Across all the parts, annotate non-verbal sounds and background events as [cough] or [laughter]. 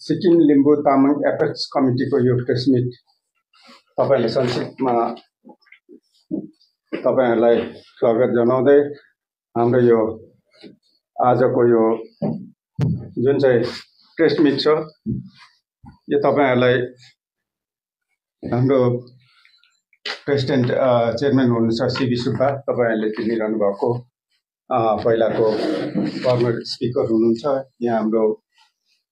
Sikkim Limbu Tamang apex कमिटीको यो press meet तपाईँहरूले संक्षिप्तमा तपाईँहरूलाई स्वागत जनाउँदै हाम्रो यो आजको यो जुन चाहिँ प्रेस मिट छ यो तपाईँहरूलाई हाम्रो प्रेसिडेन्ट चेयरम्यान हुनुहुन्छ सिबी सुब्बा। तपाईँहरूले चिनिरहनु भएको पहिलाको फर्मर स्पिकर हुनुहुन्छ। यहाँ हाम्रो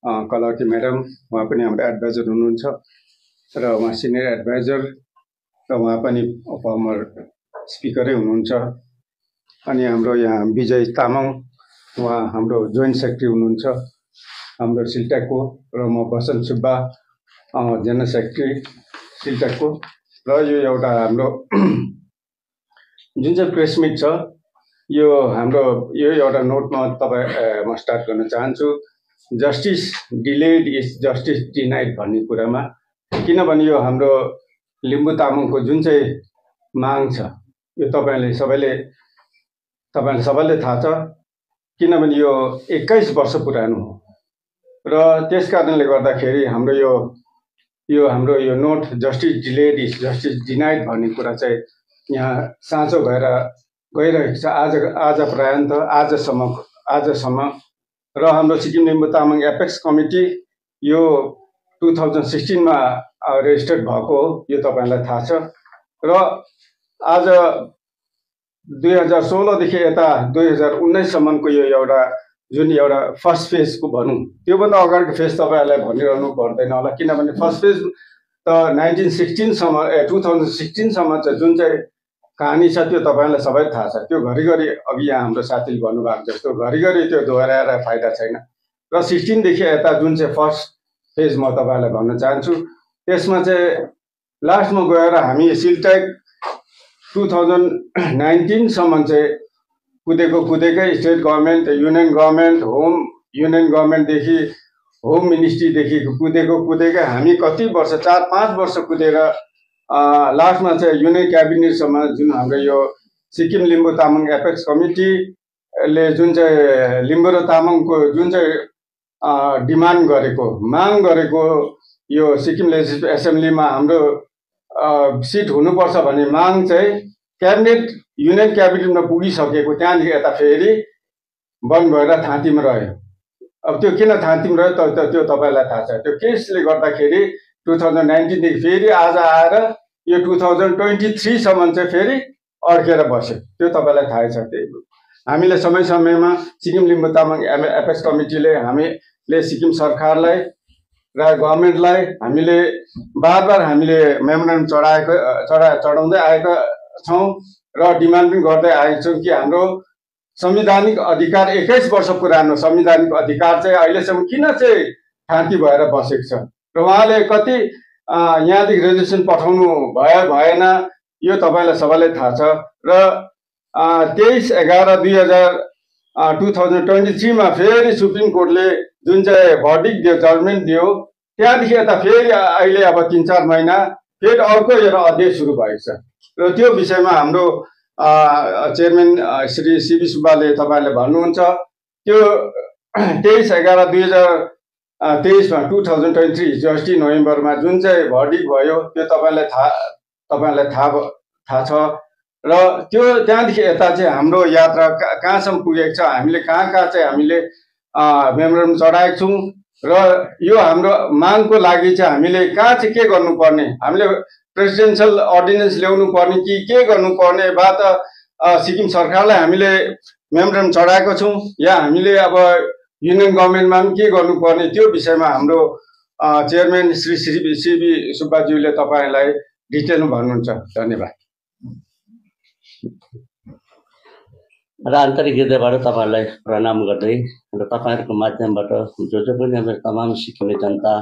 कलावती म्याडम उहाँ पनि हाम्रो एडभाइजर हुनुहुन्छ र उहाँ सिनियर एडभाइजर र उहाँ पनि फर्मर स्पिकरै हुनुहुन्छ। अनि हाम्रो यहाँ विजय तामाङ उहाँ हाम्रो जोइन्ट सेक्रेटरी हुनुहुन्छ। हाम्रो सिल्ट्याकको र म बसन्त सुब्बा जेनरल सेक्रेटरी सिल्ट्याकको र यो एउटा हाम्रो [clears throat] जुन चाहिँ प्रेस मिट छ यो हाम्रो यो एउटा नोटमा तपाईँ म स्टार्ट गर्न चाहन्छु। Justice delayed is justice denied भन्ने कुरामा। किनभने यो हाम्रो लिम्बू तामाङको जुन चाहिँ माग छ यो तपाईँले सबैले तपाईँले सबैले थाहा छ किनभने यो एक्काइस वर्ष पुरानो हो। र त्यस कारणले गर्दाखेरि हाम्रो यो यो हाम्रो यो note justice delayed is justice denied भन्ने कुरा चाहिँ यहाँ साँचो भएर गइरहेको छ। आज आज पर्यन्त आजसम्म आजसम्म र हाम्रो सिक्किम लिम्बू तामाङ एपेक्स कमिटी यो टु थाउजन्ड सिक्सटिनमा रेजिस्टर्ड भएको हो यो तपाईँलाई थाहा छ। र आज दुई हजार सोह्रदेखि यता दुई हजार उन्नाइससम्मको यो एउटा जुन एउटा फर्स्ट फेजको भनौँ त्योभन्दा अगाडिको फेज तपाईँहरूलाई भनिरहनु पर्दैन होला किनभने फर्स्ट फेज त नाइन्टिन सिक्सटिनसम्म ए टु थाउजन्ड सिक्सटिनसम्म चाहिँ जुन चाहिँ कहानी छ त्यो तपाईँलाई सबै थाहा छ। त्यो घरिघरि अघि यहाँ हाम्रो साथीले भन्नुभएको जस्तो घरिघरि त्यो दोहोऱ्याएर फाइदा छैन। र सिक्सटिनदेखि यता जुन चाहिँ फर्स्ट फेज म तपाईँलाई भन्न चाहन्छु त्यसमा चाहिँ लास्टमा गएर हामी सिलटेक टु थाउजन्ड नाइन्टिनसम्म चाहिँ कुदेको कुदेकै state government union government home union गभर्मेन्टदेखि home मिनिस्ट्रीदेखि कुदेको कुदेकै हामी कति वर्ष चार पाँच वर्ष कुदेर लास्टमा चाहिँ युनियन क्याबिनेटसम्म जुन हाम्रो यो सिक्किम लिम्बू तामाङ एपेक्स कमिटीले जुन चाहिँ लिम्बू र तामाङको जुन चाहिँ डिमान्ड गरेको माग गरेको यो सिक्किम लेजिस्लेटिभ एसेम्ब्लीमा हाम्रो सिट हुनुपर्छ भन्ने माग चाहिँ क्याबिनेट युनियन क्याबिनेटमा पुगिसकेको त्यहाँदेखि यता फेरि बन्द भएर थाँतीमा रह्यो। अब त्यो किन थाँतीमा रह्यो त त्यो तपाईँलाई थाहा छ। त्यो केसले गर्दाखेरि टु थाउजन्ड नाइन्टिनदेखि फेरि आज आएर यो टु थाउजन्ड ट्वेन्टी थ्रीसम्म चाहिँ फेरि अड्केर बस्यो। त्यो तपाईँलाई थाहै छ त्यही हामीले समय समयमा सिक्किम लिम्बू तामाङ एपेक्स कमिटीले हामीले सिक्किम सरकारलाई र गभर्मेन्टलाई हामीले बार बार हामीले मेमोरेन्डम चढाएको चढा चढाउँदै आएका छौँ र डिमान्ड पनि गर्दै आएका छौँ कि हाम्रो संविधानिक अधिकार एक्काइस वर्ष पुरानो संविधानिक अधिकार चाहिँ अहिलेसम्म किन चाहिँ थाँती भएर बसेको छ? र उहाँले कति यहाँदेखि रेजुलेसन पठाउनु भयो भएन यो तपाईँलाई सबैलाई थाहा छ। र तेइस एघार दुई हजार टु थाउजन्ड ट्वेन्टी थ्रीमा फेरि सुप्रिम कोर्टले जुन चाहिँ भर्डिक दियो जजमेन्ट दियो त्यहाँदेखि यता फेरि अहिले अब तिन चार महिना फेरि अर्को एउटा अध्ययन सुरु भएको छ र त्यो विषयमा हाम्रो चेयरम्यान श्री सिबी सुब्बाले तपाईँहरूले भन्नुहुन्छ। त्यो तेइस एघार दुई हजार तेइसमा टु थाउजन्ड ट्वेन्टी थ्री अस्ति नोभेम्बरमा जुन चाहिँ भर्डिक भयो त्यो तपाईँलाई थाहा तपाईँहरूलाई थाहा थाहा छ। र त्यो त्यहाँदेखि यता चाहिँ हाम्रो यात्रा कहाँसम्म पुगेको छ हामीले कहाँ कहाँ चाहिँ हामीले मेमोरेन्डम चढाएको छौँ। र यो हाम्रो मागको लागि चाहिँ हामीले कहाँ चाहिँ के गर्नुपर्ने हामीले प्रेसिडेन्सियल अर्डिनेन्स ल्याउनु पर्ने कि के गर्नुपर्ने वा त सिक्किम सरकारलाई हामीले मेमोरेन्डम चढाएको छौँ या हामीले अब युनियन गभर्मेन्टमा पनि के गर्नुपर्ने त्यो विषयमा हाम्रो chairman Shri Shri C B सुब्बाज्यूले तपाईँलाई डिटेलमा भन्नुहुन्छ। धन्यवाद। र आन्तरिक हृदयबाट तपाईँहरूलाई प्रणाम गर्दै र तपाईँहरूको माध्यमबाट जो जो पनि अब तमाम सिक्किमे जनता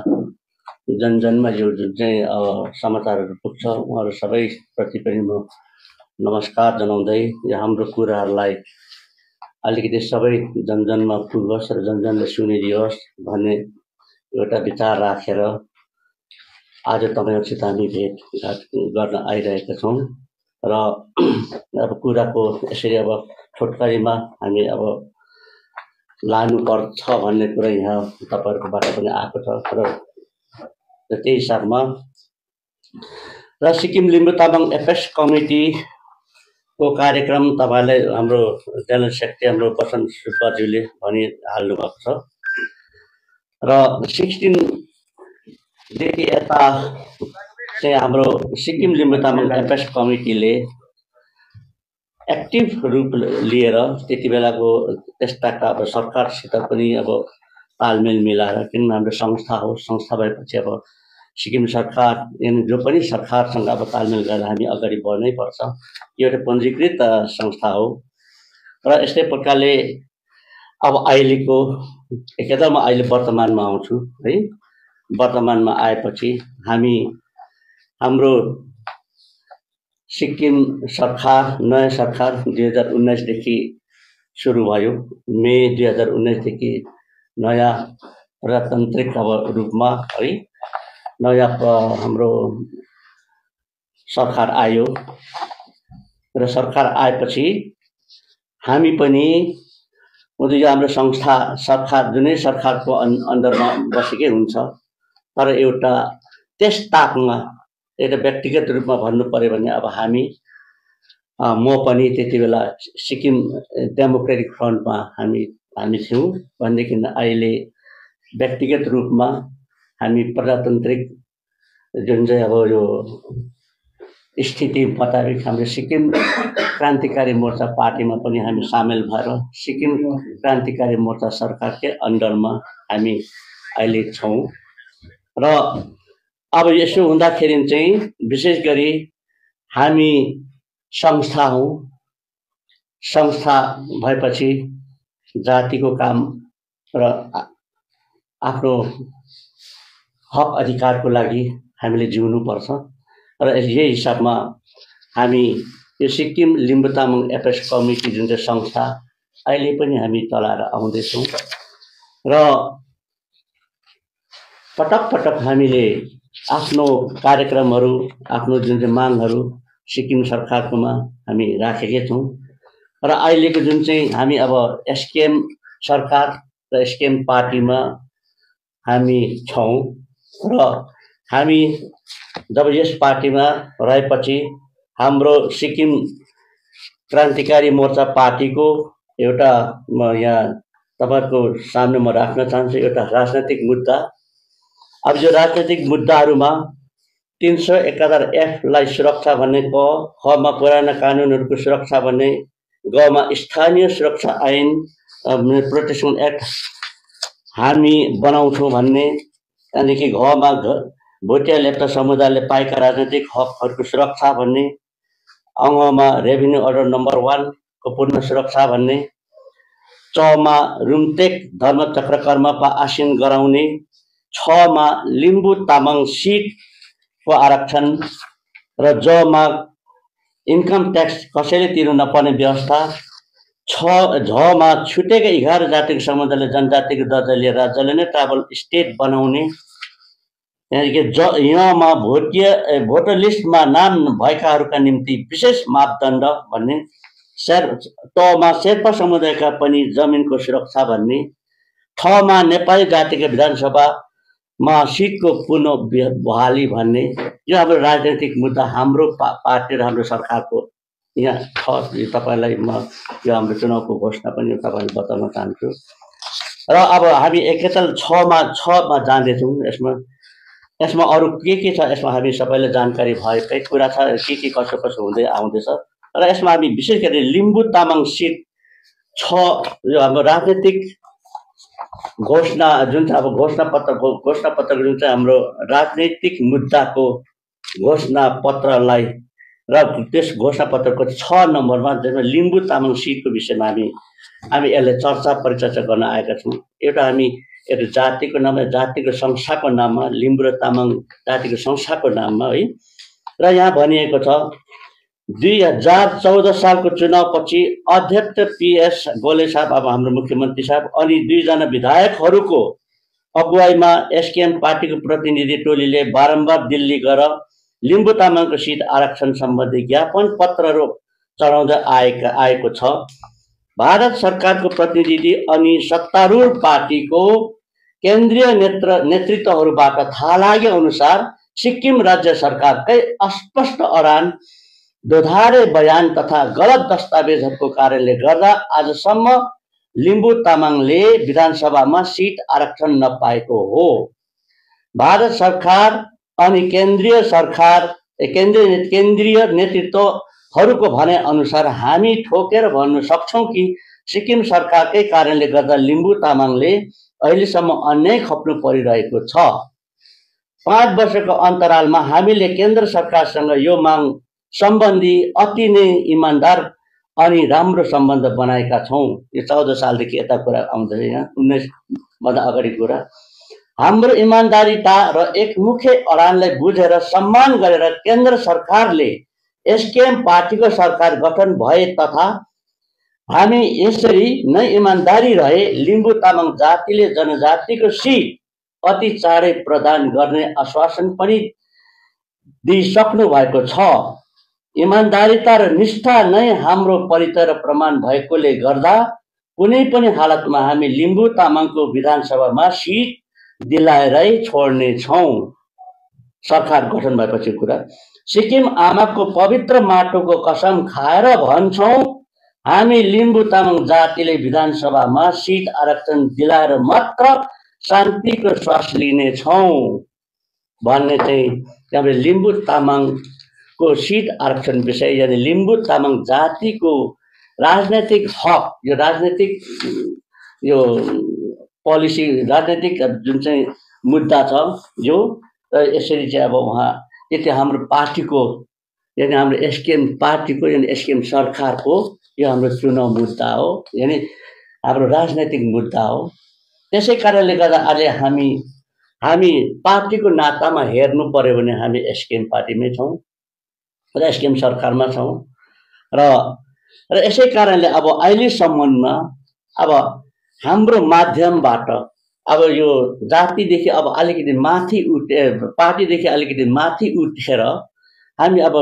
जन जनमा यो जुन चाहिँ अब समाचारहरू पुग्छ उहाँहरू सबैप्रति पनि म नमस्कार जनाउँदै यो हाम्रो कुराहरूलाई अलिकति सबै जनजनमा पुगोस् र जनजनले सुनिदियोस् भन्ने एउटा विचार राखेर आज तपाईँहरूसित हामी भेटघाट गर्न आइरहेका छौँ। र अब कुराको यसरी अब छोटकरीमा हामी अब लानुपर्छ भन्ने कुरा यहाँ तपाईँहरूकोबाट पनि आएको छ। र त्यही हिसाबमा र सिक्किम लिम्बू तामाङ एफएस कमिटीको कार्यक्रम तपाईँलाई हाम्रो जनरल सेक्रेटरी हाम्रो बसन्त सुब्बाज्यूले भनिहाल्नु भएको छ। र सिक्सटिनदेखि यता चाहिँ हाम्रो सिक्किम लिम्बू तामाङ एफएस कमिटीले एक्टिभ रूप लिएर त्यति बेलाको त्यस्ता अब सरकारसित पनि अब तालमेल मिलाएर किनभने हाम्रो संस्था हो संस्था भएपछि अब सिक्किम सरकार जो पनि सरकारसँग अब तालमेल गरेर हामी अगाडि बढ्नै पर्छ। यो एउटा पञ्जीकृत संस्था हो। र यस्तै प्रकारले अब अहिलेको एकदम म अहिले वर्तमानमा आउँछु है। वर्तमानमा आएपछि हामी हाम्रो सिक्किम सरकार नयाँ सरकार दुई हजार उन्नाइसदेखि सुरु भयो। मे दुई हजार उन्नाइसदेखि नयाँ प्रजातान्त्रिक अब रूपमा है। नयाँ हाम्रो सरकार आयो र सरकार आएपछि हामी पनि यो हाम्रो संस्था सरकार जुनै सरकारको अन् अन्डरमा बसेकै हुन्छ तर एउटा त्यस ताकमा एउटा व्यक्तिगत रूपमा भन्नु पऱ्यो भने अब हामी म पनि त्यति बेला सिक्किम डेमोक्रेटिक फ्रन्टमा हामी हामी थियौँ भनेदेखि अहिले व्यक्तिगत रूपमा हामी प्रजातान्त्रिक जुन चाहिँ अब यो स्थिति मुताबिक हाम्रो सिक्किम क्रान्तिकारी मोर्चा पार्टीमा पनि हामी सामेल भएर सिक्किम क्रान्तिकारी मोर्चा सरकारकै अन्डरमा हामी अहिले छौँ। र अब यसो हुँदाखेरि चाहिँ विशेष गरी हामी संस्था हौँ। संस्था भएपछि जातिको काम र आफ्नो हक अधिकारको लागि हामीले जिउनुपर्छ। र यही हिसाबमा हामी यो सिक्किम लिम्बू तामाङ एफएस कमिटी जुन चाहिँ संस्था अहिले पनि हामी चलाएर आउँदैछौँ। र पटक पटक हामीले आफ्नो कार्यक्रमहरू आफ्नो जुन चाहिँ मागहरू सिक्किम सरकारकोमा हामी राखेकै छौँ। र अहिलेको जुन चाहिँ हामी अब एसकेएम सरकार र एसकेएम पार्टीमा हामी छौँ। र हामी जब यस पार्टीमा रहेपछि हाम्रो सिक्किम क्रान्तिकारी मोर्चा पार्टीको एउटा म यहाँ तपाईँहरूको सामने म राख्न चाहन्छु एउटा राजनैतिक मुद्दा। अब यो राजनैतिक मुद्दाहरूमा तिन सय एकात्तर एफलाई सुरक्षा भन्ने क खमा पुराना कानुनहरूको सुरक्षा भन्ने गमा स्थानीय सुरक्षा ऐन प्रोटेक्सन एक्ट हामी बनाउँछौँ भन्ने त्यहाँदेखि घमा भोटिया लेप्चा समुदायले पाएका राजनैतिक हकहरूको सुरक्षा भन्ने अङ्गमा रेभिन्यू अर्डर नम्बर वानको पूर्ण सुरक्षा भन्ने चमा रुमटेक धर्मचक्रकर्म आसिन गराउने छमा लिम्बू तामाङ सिटको आरक्षण र जमा इन्कम ट्याक्स कसैले तिर्नु नपर्ने व्यवस्था छ झमा छुटेको एघार जातिको समुदायले जनजातिको दर्जा लिएर राज्यले नै ट्राभल स्टेट बनाउने त्यहाँदेखि ज यहाँमा भोटिय भोटर लिस्टमा नाम भएकाहरूका निम्ति विशेष मापदण्ड भन्ने शेर तमा शेर्पा समुदायका पनि जमिनको सुरक्षा भन्ने ठमा नेपाली जातिको विधानसभा मा सिटको पुनः बहाली भन्ने यो हाम्रो राजनैतिक मुद्दा हाम्रो पा पार्टी र हाम्रो सरकारको यहाँ छ। तपाईँलाई म यो हाम्रो चुनावको घोषणा पनि तपाईँलाई बताउन चाहन्छु। र अब हामी एकैताल छमा छमा जाँदैछौँ यसमा। यसमा अरू के के छ? यसमा हामी सबैलाई जानकारी भएकै कुरा छ? के के कसो कसो हुँदै आउँदैछ? र यसमा हामी विशेष गरी लिम्बू तामाङ सिट छ यो हाम्रो राजनैतिक घोषणा जुन चाहिँ अब घोषणा पत्रको घोषणा पत्रको जुन चाहिँ हाम्रो राजनैतिक मुद्दाको घोषणा पत्रलाई र त्यस घोषणा पत्रको छ नम्बरमा जसमा लिम्बू तामाङ सिटको विषयमा हामी हामी यसलाई चर्चा परिचर्चा गर्न आएका छौँ। एउटा हामी एउटा जातिको नाममा जातिको संस्थाको नाममा लिम्बू र तामाङ जातिको संस्थाको नाममा है। र यहाँ भनिएको छ दुई हजार चौध सालको चुनावपछि अध्यक्ष पिएस गोले साहब अब हाम्रो मुख्यमन्त्री साहब अनि दुईजना विधायकहरूको अगुवाईमा एसकेएम पार्टीको प्रतिनिधि टोलीले बारम्बार दिल्ली गएर लिम्बू तामाङको सिट आरक्षण सम्बन्धी ज्ञापन पत्रहरू चढाउँदै आएका आएको छ। भारत सरकारको प्रतिनिधि अनि सत्तारूढ पार्टीको केन्द्रीय नेत्र नेतृत्वहरूबाट थाहा लागे अनुसार सिक्किम राज्य सरकारकै अस्पष्ट अडान दोधारे बयान तथा गलत दस्तावेजहरूको कारणले गर्दा आजसम्म लिम्बू तामाङले विधानसभामा सिट आरक्षण नपाएको हो। भारत सरकार अनि केन्द्रीय सरकार केन्द्रीय केन्द्रीय नेतृत्वहरूको भनाइ अनुसार हामी ठोकेर भन्न सक्छौँ कि सिक्किम सरकारकै कारणले गर्दा लिम्बू तामाङले अहिलेसम्म अन्याय खप्नु परिरहेको छ। पाँच वर्षको अन्तरालमा हामीले केन्द्र सरकारसँग यो माग सम्बन्धी अति नै इमान्दार अनि राम्रो सम्बन्ध बनाएका छौँ। यो चौध सालदेखि यता कुरा आउँदैछ यहाँ। उन्नाइसभन्दा अगाडि कुरा। हाम्रो इमान्दारिता र एक मुख्य अडानलाई बुझेर सम्मान गरेर केन्द्र सरकारले एसकेएम पार्टीको सरकार गठन भए तथा हामी यसरी नै इमान्दारी रहे लिम्बू तामाङ जातिले जनजातिको सिट अति चाँडै प्रदान गर्ने आश्वासन पनि दिइसक्नु भएको छ। इमान्दारिता र निष्ठा नै हाम्रो परिचय र प्रमाण भएकोले गर्दा कुनै पनि हालतमा हामी लिम्बू तामाङको विधानसभामा सिट दिलाएरै छोड्नेछौँ सरकार गठन भएपछि कुरा सिक्किम आमाको पवित्र माटोको कसम खाएर भन्छौँ हामी लिम्बू तामाङ जातिले विधानसभामा सिट आरक्षण दिलाएर मात्र शान्तिको श्वास लिनेछौँ भन्ने चाहिँ त्यहाँबाट लिम्बू तामाङको सिट आरक्षण विषय यानि लिम्बू तामाङ जातिको राजनैतिक हक यो राजनैतिक यो पोलिसी राजनैतिक जुन चाहिँ मुद्दा छ जो यसरी चाहिँ अब उहाँ यति हाम्रो पार्टीको यानि हाम्रो एसकेएम पार्टीको यानि एसकेएम सरकारको यो हाम्रो चुनाव मुद्दा हो यानि हाम्रो राजनैतिक मुद्दा हो त्यसै कारणले गर्दा अहिले हामी हामी पार्टीको नातामा हेर्नु पऱ्यो भने हामी एसकेएम पार्टीमै छौँ र एसकेएम सरकारमा छौँ। र र यसै कारणले अब अहिलेसम्ममा अब हाम्रो माध्यमबाट अब यो जातिदेखि अब अलिकति माथि उठे पार्टीदेखि अलिकति माथि उठेर हामी अब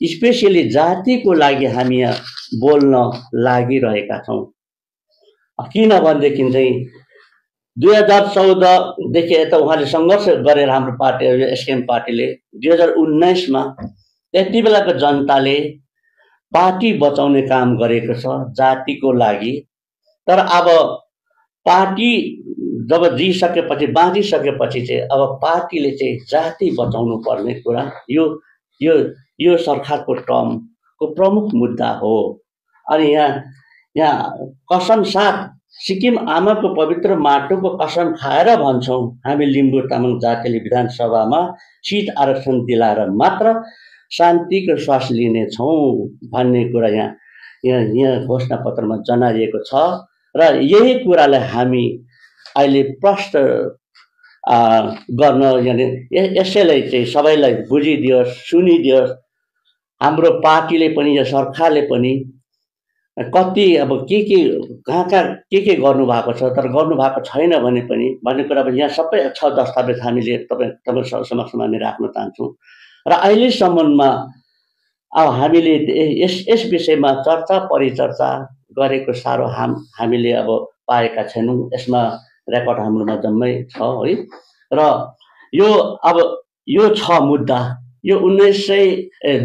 स्पेसियली जातिको लागि हामी यहाँ बोल्न लागिरहेका छौँ। किनभनेदेखि चाहिँ दुई हजार चौधदेखि यता उहाँले सङ्घर्ष गरेर हाम्रो पार्टी एसकेएम पार्टीले दुई हजार उन्नाइसमा त्यति बेलाको जनताले पार्टी बचाउने काम गरेको छ जातिको लागि। तर अब पार्टी जब जिइसकेपछि बाँधिसकेपछि चाहिँ अब पार्टीले चाहिँ जाति बचाउनु पर्ने कुरा यो यो यो सरकारको टर्मको प्रमुख मुद्दा हो। अनि यहाँ यहाँ कसम साथ सिक्किम आमाको पवित्र माटोको कसम खाएर भन्छौँ हामी लिम्बू तामाङ जातिले विधानसभामा सिट आरक्षण दिलाएर मात्र शान्तिको श्वास लिनेछौँ भन्ने कुरा यहाँ यहाँ यहाँ घोषणा पत्रमा जनाइएको छ। र यही कुरालाई हामी अहिले प्रष्ट गर्न यानि यसैलाई चाहिँ सबैलाई बुझिदियोस् सुनिदियोस्। हाम्रो पार्टीले पनि या सरकारले पनि कति अब के के कहाँ कहाँ के के गर्नुभएको छ तर गर्नुभएको छैन भने पनि भन्ने कुरा पनि यहाँ सबै छ दस्तावेज हामीले तपाईँ तपाईँ समक्षमा हामी राख्न चाहन्छौँ। र अहिलेसम्ममा अब हामीले यस यस विषयमा चर्चा परिचर्चा गरेको साह्रो हाम हामीले अब पाएका छैनौँ। यसमा रेकर्ड हाम्रोमा जम्मै छ है? र यो अब यो छ मुद्दा यो उन्नाइस सय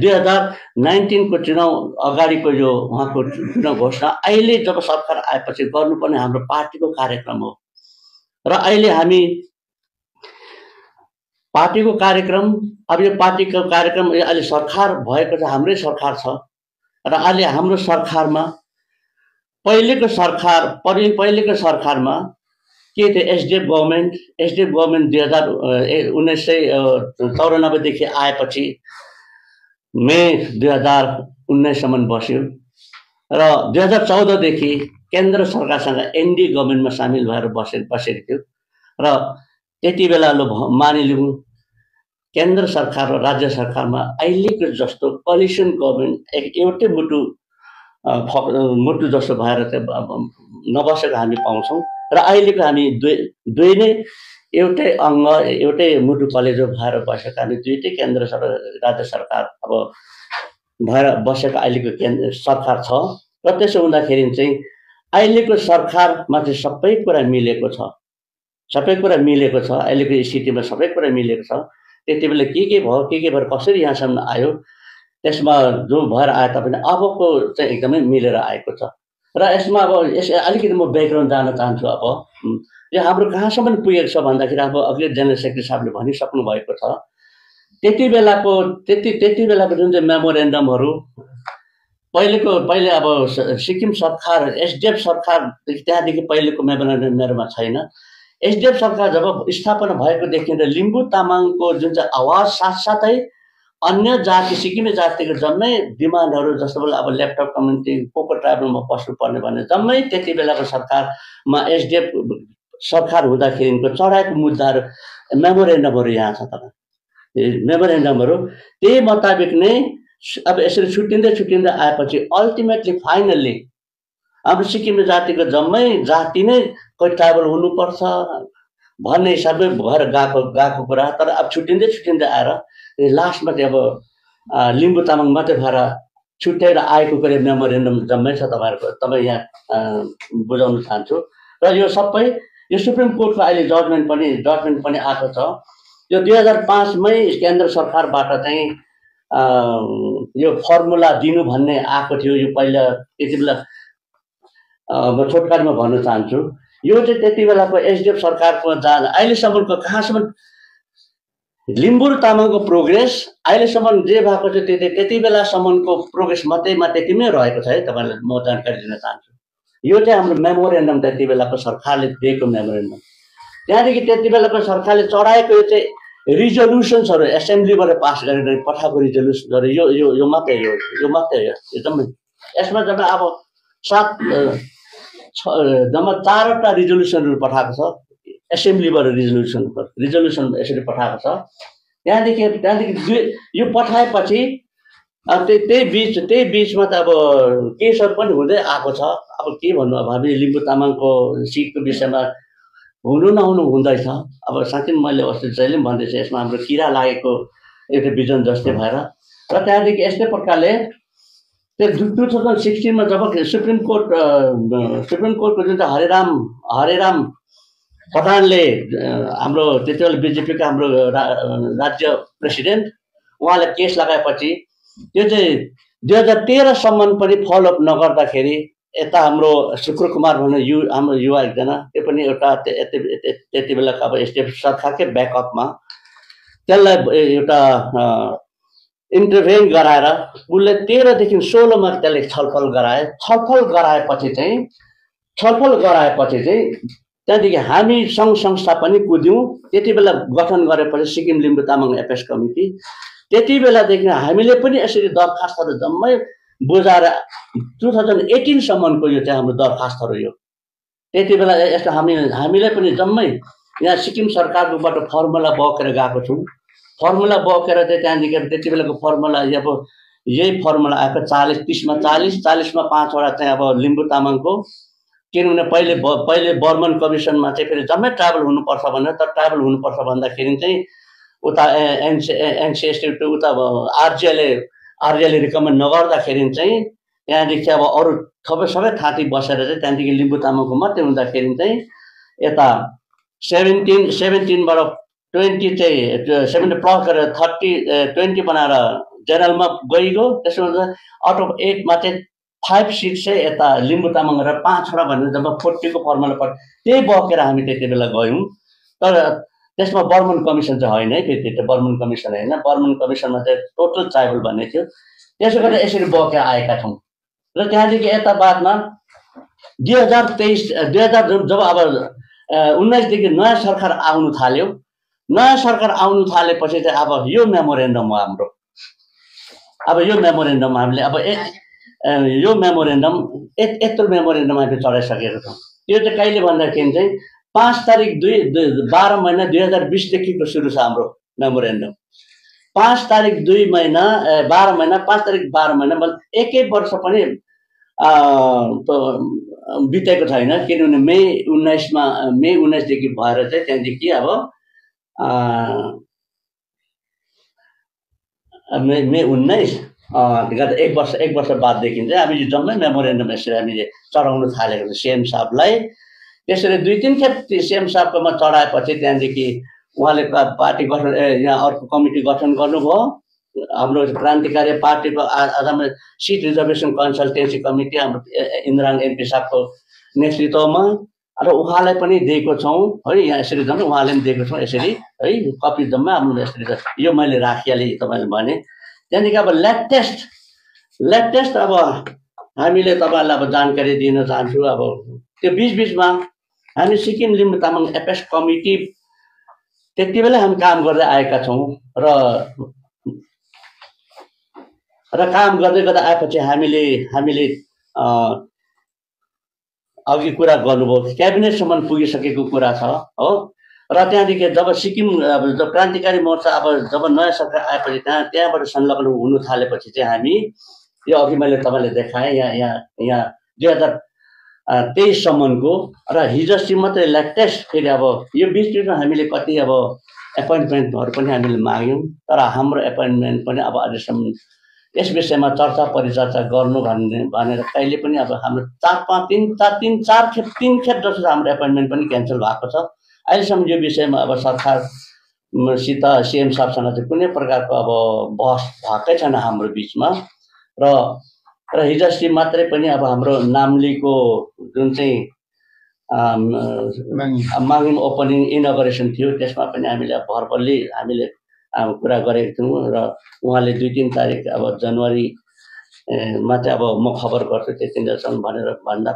दुई हजार नाइन्टिनको चुनाव अगाडिको यो उहाँको चुनाव घोषणा अहिले जब सरकार आएपछि गर्नुपर्ने हाम्रो पार्टीको कार्यक्रम हो। र अहिले हामी पार्टीको कार्यक्रम अब यो पार्टीको कार्यक्रम अहिले सरकार भएको छ हाम्रै सरकार छ। र अहिले हाम्रो सरकारमा पहिलेको सरकार पहिले पहिलेको सरकारमा के थियो एसडिएफ गभर्मेन्ट एसडिएफ गभर्मेन्ट दुई हजार उन्नाइस सय चौरानब्बेदेखि आएपछि मे दुई हजार उन्नाइससम्म बस्यो र दुई हजार चौधदेखि केन्द्र सरकारसँग एनडी गभर्मेन्टमा सामेल भएर बसे बसेको थियो र त्यति बेला लु मानिलिउँ केन्द्र सरकार र राज्य सरकारमा अहिलेको जस्तो कलिसन गभर्मेन्ट एक एउटै मुटु मुटु जस्तो भएर चाहिँ नबसेको हामी पाउँछौँ। र अहिलेको हामी दुई दुई नै एउटै अङ्ग एउटै मुटु कलेजो भएर बसेका हामी दुइटै केन्द्र सरकार राज्य सरकार अब भएर बसेको अहिलेको केन्द्र सरकार छ। र त्यसो हुँदाखेरि चाहिँ अहिलेको सरकारमा चाहिँ सबै कुरा मिलेको छ। सबै कुरा मिलेको छ। अहिलेको स्थितिमा सबै कुरा मिलेको छ। त्यति बेला के के भयो के के भएर कसरी यहाँसम्म आयो त्यसमा जो भएर आए तापनि अबको चाहिँ एकदमै मिलेर आएको छ। र यसमा अब यस अलिकति म ब्याकग्राउन्ड जान चाहन्छु अब। यो हाम्रो कहाँसम्म पुगेको छ भन्दाखेरि अब अघि जेनरल सेक्रेटरी साहबले भनिसक्नु भएको छ। त्यति बेलाको त्यति त्यति बेलाको जुन चाहिँ मेमोरेन्डमहरू पहिलेको पहिले अब सिक्किम सरकार एसडिएफ सरकार त्यहाँदेखि पहिलेको मेमोरेन्डम मेरोमा छैन। एसडिएफ सरकार जब स्थापना भएकोदेखि लिम्बू तामाङको जुन चाहिँ आवाज साथसाथै अन्य जाति सिक्किमे जातिको जम्मै डिमान्डहरू जस्तो अब ल्यापटप कम्युनिटी को को ट्राइबलमा पस्नुपर्ने भने जम्मै त्यति बेलाको सरकारमा एसडिएफ सरकार हुँदाखेरिको चढाएको मुद्दाहरू मेमोरेन्डमहरू यहाँ छ तपाईँ। मेमोरेन्डमहरू त्यही मुताबिक नै अब यसरी छुट्टिँदै छुट्टिँदै आएपछि अल्टिमेटली फाइनल्ली हाम्रो सिक्किमे जातिको जम्मै जाति नै कोही ट्राइबल हुनुपर्छ भन्ने हिसाबले भएर गएको गएको कुरा तर अब छुट्टिँदै छुट्टिँदै आएर लास्टमा चाहिँ अब लिम्बू तामाङ मात्रै भएर छुट्याएर आएको कुरा मेमोरेन्डम जम्मै छ तपाईँहरूको तपाईँ यहाँ बुझाउन चाहन्छु। र यो सबै यो सुप्रिम कोर्टको अहिले जजमेन्ट पनि जजमेन्ट पनि आएको छ। यो दुई हजार पाँचमै केन्द्र सरकारबाट चाहिँ यो फर्मुला दिनु भन्ने आएको थियो। यो पहिला त्यति बेला म छोटकारीमा भन्न चाहन्छु। यो चाहिँ त्यति बेलाको एसडिएफ सरकारको जहाँ अहिलेसम्मको कहाँसम्म लिम्बु र तामाङको प्रोग्रेस अहिलेसम्म जे भएको छ त्यति त्यति बेलासम्मको प्रोग्रेसमा त्यहीमा त्यतिमै रहेको छ है तपाईँलाई म जानकारी दिन चाहन्छु। यो चाहिँ हाम्रो मेमोरेन्डम त्यति बेलाको सरकारले दिएको मेमोरेन्डम। त्यहाँदेखि त्यति बेलाको सरकारले चढाएको यो चाहिँ रिजोल्युसन्सहरू एसेम्ब्लीबाट पास गरेर पठाएको रिजोल्युसनहरू यो यो यो मात्रै हो यो मात्रै हो एकदमै यसमा जब अब सात जम्मा चारवटा रिजोल्युसनहरू पठाएको छ। एसेम्ब्लीबाट रिजोल्युसन रिजोल्युसन यसरी पठाएको छ। त्यहाँदेखि त्यहाँदेखि यो पठाएपछि अब त्यही त्यही बिच त्यही बिचमा त अब केसहरू पनि हुँदै आएको छ। अब के भन्नु अब हामी लिम्बू तामाङको सिटको विषयमा हुनु नहुनु हुँदैछ। अब साँच्चै मैले अस्ति जहिले पनि भन्दैछु यसमा हाम्रो किरा लागेको एउटा बिजन जस्तै भएर। र त्यहाँदेखि यस्तै प्रकारले त्यो टु थाउजन्ड सिक्सटिनमा जब सुप्रिम कोर्ट सुप्रिम कोर्टको जुन चाहिँ हरेराम हरेराम प्रधानले हाम्रो त्यति बेला बिजेपीको हाम्रो राज्य प्रेसिडेन्ट उहाँले केस लगाएपछि त्यो चाहिँ दुई हजार तेह्रसम्म पनि फलोअप नगर्दाखेरि यता हाम्रो शुक्र कुमार भन्ने यु हाम्रो युवा एकजना त्यो पनि एउटा त्यति बेलाको अब एसडिएफ सरकारकै ब्याकअपमा। त्यसलाई एउटा इन्टरभेन गराएर उसले तेह्रदेखि सोह्रमा त्यसले छलफल गराए। छलफल गराएपछि चाहिँ छलफल गराएपछि चाहिँ त्यहाँदेखि हामी सङ्घ संस्था पनि कुद्यौँ। त्यति बेला गठन गरेपछि सिक्किम लिम्बू तामाङ एपेस कमिटी। त्यति बेलादेखि हामीले पनि यसरी दरखास्तहरू जम्मै बुझाएर टु थाउजन्ड एटिनसम्मको यो चाहिँ हाम्रो दरखास्तहरू यो। त्यति बेला यस्तो हामी हामीलाई पनि जम्मै यहाँ सिक्किम सरकारकोबाट फर्मुला बोकेर गएको छौँ। फर्मुला बोकेर चाहिँ त्यहाँदेखि त्यति बेलाको फर्मुला अब यही फर्मुला आएको चालिस तिसमा चालिस चालिसमा पाँचवटा चाहिँ अब लिम्बू तामाङको किनभने पहिले पहिले बर्मन कमिसनमा चाहिँ फेरि जम्मै ट्राभल हुनुपर्छ भनेर तर ट्राभल हुनुपर्छ भन्दाखेरि चाहिँ उता एनसी एनसिएसटी उता आरजिआईले आर्यले रिकमेन्ड नगर्दाखेरि चाहिँ त्यहाँदेखि अब अरू सबै सबै थाँती बसेर चाहिँ त्यहाँदेखि लिम्बू तामाङको मात्रै हुँदाखेरि चाहिँ यता सेभेन्टिन सेभेन्टिनबाट ट्वेन्टी चाहिँ सेभेन्टी प्लस गरेर थर्टी ट्वेन्टी बनाएर जेनरलमा गइगयो। त्यसो आउट अफ एटमा चाहिँ फाइभ सिक्स चाहिँ यता लिम्बू तामाङ गरेर पाँचवटा भनेर जब फोर्टीको फर्मुला पऱ्यो त्यही बकेर हामी त्यति बेला गयौँ। तर त्यसमा बर्मन कमिसन चाहिँ होइन है फेरि त्यो बर्मन कमिसन होइन। बर्मन कमिसनमा चाहिँ टोटल ट्राइबल भन्ने थियो। त्यसो गर्दा यसरी बकेर आएका छौँ। र त्यहाँदेखि यता बादमा दुई हजार तेइस दुई हजार जब अब उन्नाइसदेखि नयाँ सरकार आउनु थाल्यो। नयाँ सरकार आउनु थालेपछि चाहिँ अब यो मेमोरेन्डम हो हाम्रो। अब यो मेमोरेन्डम हामीले अब यो मेमोरेन्डम यत्रो मेमोरेन्डम हामीले चढाइसकेको छौँ। त्यो चाहिँ कहिले भन्दाखेरि चाहिँ पाँच तारिक दुई बाह्र महिना दुई हजार बिसदेखिको सुरु छ हाम्रो मेमोरेन्डम पाँच तारिक दुई महिना बाह्र महिना पाँच तारिक बाह्र महिना मतलब एकै वर्ष पनि बितेको छैन। किनभने मे उन्नाइसमा मे उन्नाइसदेखि भएर चाहिँ त्यहाँदेखि अब मे मे उन्नाइस गत एक वर्ष एक वर्ष बाददेखि चाहिँ हामी जम्मै मेमोरेन्डम यसरी हामीले चढाउनु थालेको छ। सिएम साहबलाई त्यसरी दुई तिन खेप सिएम साहबकोमा चढाएपछि त्यहाँदेखि उहाँले पार्टी गठन यहाँ अर्को कमिटी गठन गर्नुभयो। हाम्रो क्रान्तिकारी पार्टीको आजमा सिट रिजर्भेसन कन्सल्टेन्सी कमिटी हाम्रो इन्द्राङ एमपी साहबको नेतृत्वमा। र उहाँलाई पनि दिएको छौँ है यहाँ यसरी जम्मै उहाँले पनि दिएको छौँ यसरी है कपी जम्मै आफ्नो यसरी यो मैले राखिहालेँ तपाईँले भने। त्यहाँदेखि अब ल्याब टेस्ट ल्याब टेस्ट अब हामीले तपाईँहरूलाई अब जानकारी दिन चाहन्छु। अब त्यो बिच बिचमा हामी सिक्किम लिम्बू तामाङ एपेस कमिटी त्यति बेला हामी काम गर्दै आएका छौँ र र काम गर्दै गर्दा आएपछि हामीले हामीले अघि कुरा गर्नुभयो। क्याबिनेटसम्म पुगिसकेको कुरा छ हो। र त्यहाँदेखि जब सिक्किम अब जब क्रान्तिकारी मोर्चा अब जब नयाँ सरकार आएपछि त्यहाँ त्यहाँबाट संलग्न हुनु थालेपछि चाहिँ हामी यो अघि मैले तपाईँले देखाएँ यहाँ यहाँ यहाँ दुई हजार तेइससम्मको र हिजो अस्ति मात्रै लेटेस्ट फेरि अब यो बिच बिचमा हामीले कति अब एपोइन्टमेन्टहरू पनि हामीले माग्यौँ तर हाम्रो एपोइन्टमेन्ट पनि अब अहिलेसम्म यस विषयमा चर्चा परिचर्चा गर्नु भन्ने भनेर कहिले पनि अब हाम्रो चार पाँच तिन चार तिन चार खेप तिन खेप जस्तो हाम्रो एपोइन्टमेन्ट पनि क्यान्सल भएको छ। अहिलेसम्म यो विषयमा अब सरकारसित सिएम साहबसँग चाहिँ कुनै प्रकारको अब बहस भएकै छैन हाम्रो बिचमा। र र हिजो अस्ति मात्रै पनि अब हाम्रो नाम्लीको जुन चाहिँ मागिम ओपनिङ इनोग्रेसन थियो त्यसमा पनि हामीले भरपल्ली हामीले कुरा गरेको थियौँ र उहाँले दुई तिन तारिक अब जनवरीमा चाहिँ अब म खबर गर्छु त्यतिन्जेलसम्म भनेर भन्दा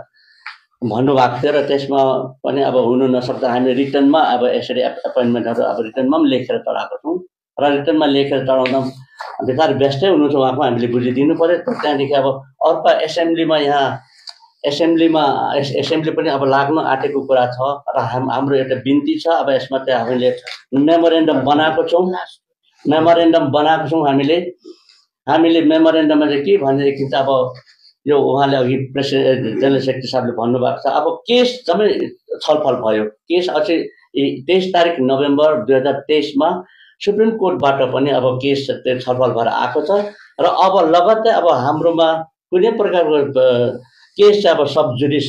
भन्नुभएको थियो र त्यसमा पनि अब हुनु नसक्दा हामी रिटर्नमा अब यसरी एपोइन्टमेन्टहरू अब रिटर्नमा पनि लेखेर चढाएको छौँ। र रिटर्नमा लेखेर चढाउँदा बेकार व्यस्तै हुनुहुन्छ उहाँको हामीले बुझिदिनु पऱ्यो त्यहाँदेखि अब अर्को एसेम्ब्लीमा यहाँ एसेम्ब्लीमा एस एसेम्ब्ली पनि अब लाग्नु आँटेको कुरा छ र हाम हाम्रो एउटा बिन्ती छ। अब यसमा चाहिँ हामीले मेमोरेन्डम बनाएको छौँ। मेमोरेन्डम बनाएको छौँ हामीले। हामीले मेमोरेन्डममा चाहिँ के भनेदेखि चाहिँ अब यो उहाँले अघि प्रेसिडेन्ट जेनरल सेक्रेटरी साहबले भन्नुभएको छ। अब केस जम्मै छलफल भयो। केस अझै तेइस तारिक नोभेम्बर दुई हजार तेइसमा सुप्रिम कोर्टबाट पनि अब केस छलफल भएर आएको छ। र अब लगत्तै अब हाम्रोमा कुनै प्रकारको केस चाहिँ अब सब जुडिस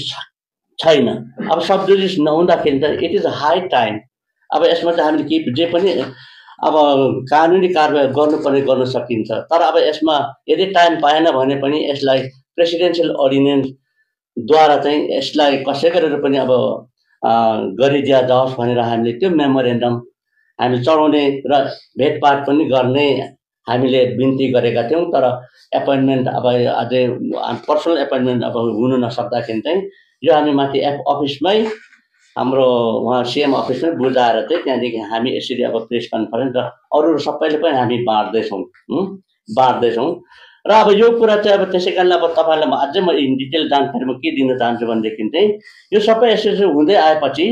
छैन। अब सब जुडिस नहुँदाखेरि त इट इज हाई टाइम अब यसमा चाहिँ हामीले के जे पनि अब कानुनी कारवाही गर्नुपर्ने गर्न सकिन्छ। तर अब यसमा यदि टाइम पाएन भने पनि यसलाई प्रेसिडेन्सियल अर्डिनेन्सद्वारा चाहिँ यसलाई कसै गरेर पनि अब गरिदिया जाओस् भनेर हामीले त्यो मेमोरेन्डम हामी चढाउने र भेटपाट पनि गर्ने हामीले बिन्ती गरेका थियौँ तर एपोइन्टमेन्ट अब अझै पर्सनल एपोइन्टमेन्ट अब हुनु नसक्दाखेरि चाहिँ यो हामी माथि एप अफिसमै हाम्रो उहाँ सिएम अफिसमै बुझाएर चाहिँ त्यहाँदेखि हामी यसरी अब प्रेस कन्फरेन्स र अरू सबैले पनि हामी बाँड्दैछौँ बाँड्दैछौँ। र अब यो कुरा चाहिँ अब त्यसै कारणले अब तपाईँलाई म अझै म इन डिटेल जानकारीमा के दिन चाहन्छु भनेदेखि चाहिँ यो सबै यसरी हुँदै आएपछि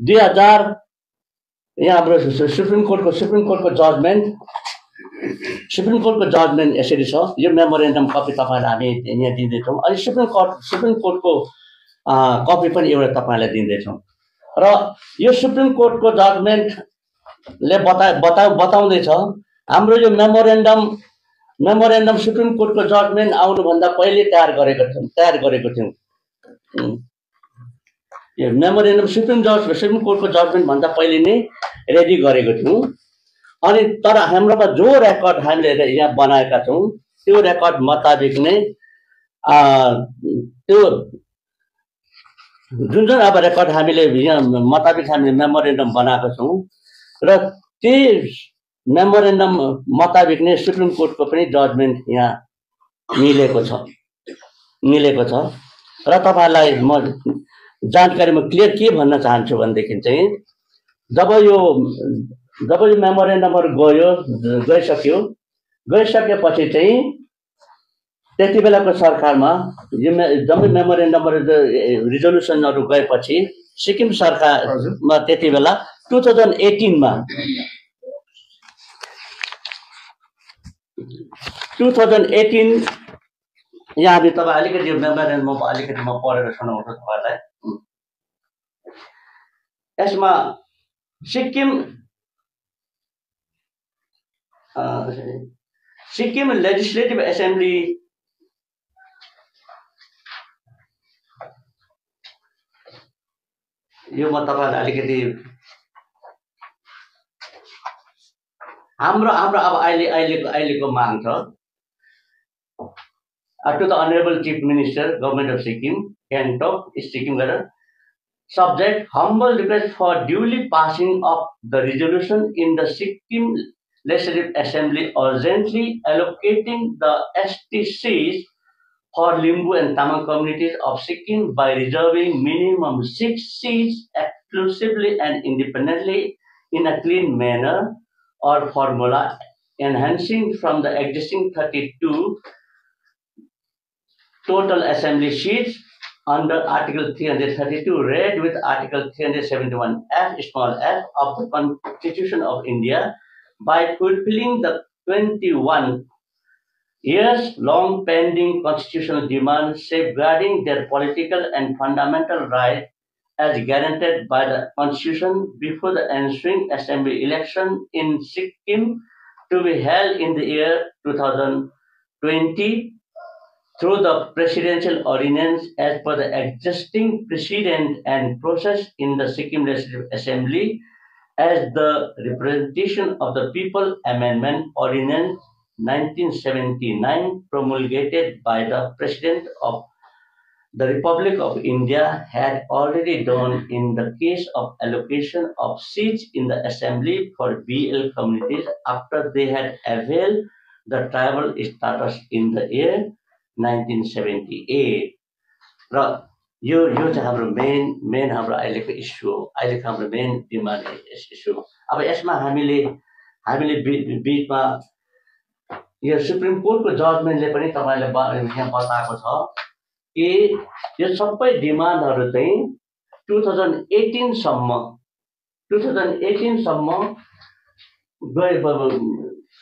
दुई हजार यहाँ हाम्रो सुप्रिम कोर्टको सुप्रिम कोर्टको जजमेन्ट सुप्रिम कोर्टको जजमेन्ट यसरी छ। यो मेमोरेन्डम कपी तपाईँलाई हामी यहाँ दिँदैछौँ। अनि सुप्रिम कोर्ट सुप्रिम कोर्टको कपी पनि एउटा तपाईँलाई दिँदैछौँ। र यो सुप्रिम कोर्टको जजमेन्टले बता बता बताउँदैछ हाम्रो यो मेमोरेन्डम मेमोरेन्डम सुप्रिम कोर्टको जजमेन्ट आउनुभन्दा पहिले तयार गरेको थियौँ तयार गरेको थियौँ। यो मेमोरेन्डम सुप्रिम जज सुप्रिम कोर्टको जजमेन्टभन्दा पहिले नै रेडी गरेको थियौँ। अनि तर हाम्रोमा जो रेकर्ड हामीले यहाँ बनाएका छौँ त्यो रेकर्ड मुताबिक नै त्यो जुन जुन अब रेकर्ड हामीले यहाँ मुताबिक हामीले मेमोरेन्डम बनाएको छौँ र त्यही मेमोरेन्डम मुताबिक नै सुप्रिम कोर्टको पनि जजमेन्ट यहाँ मिलेको छ। मिलेको छ। र तपाईँहरूलाई म जानकारीमा क्लियर के भन्न चाहन्छु भनेदेखि चाहिँ जब यो जब यो मेमोरेन्डमहरू गयो गइसक्यो गइसकेपछि चाहिँ त्यति बेलाको सरकारमा यो मे जम्मै मेमोरेन्डमहरू रिजोल्युसनहरू गएपछि सिक्किम सरकारमा त्यति बेला टु थाउजन्ड एटिनमा टु थाउजन्ड एटिन यहाँ तपाईँ अलिकति यो मेमोरेन्डम अलिकति म पढेर सुनाउँछु तपाईँलाई यसमा सिक्किम सिक्किम लेजिस्लेटिभ एसेम्ब्ली यो म तपाईँहरूलाई अलिकति हाम्रो हाम्रो अब अहिले अहिलेको अहिलेको माग छ uh, to the Honorable Chief Minister, Government of Sikkim, Gangtok, Sikkim Garan. Subject, humble request for duly passing of the resolution in the Sikkim Legislative Assembly urgently allocating the STCs for Limbu and Tamil communities of Sikkim by reserving minimum six seats exclusively and independently in a clean manner or formula enhancing from the existing 32 total assembly seats under Article 332 read with Article 371F small f of the Constitution of India by fulfilling the 21 years long pending constitutional demands safeguarding their political and fundamental rights as guaranteed by the Constitution before the ensuing assembly election in Sikkim to be held in the year 2020 through the presidential ordinance as per the existing precedent and process in the Sikkim Legislative Assembly as the representation of the people amendment ordinance 1979 promulgated by the president of the Republic of India had already done in the case of allocation of seats in the assembly for BL communities after they had availed the tribal status in the year nineteen seventy eight र यो यो चाहिँ हाम्रो main main हाम्रो अहिलेको issue हो अहिलेको हाम्रो मेन डिमान्ड इस्यु हो अब यसमा हामीले हामीले बिचमा यो सुप्रिम कोर्टको जजमेन्टले पनि तपाईँले यहाँ बताएको छ कि यो सबै डिमान्डहरू चाहिँ टु थाउजन्ड एटिनसम्म टु थाउजन्ड एटिनसम्म गए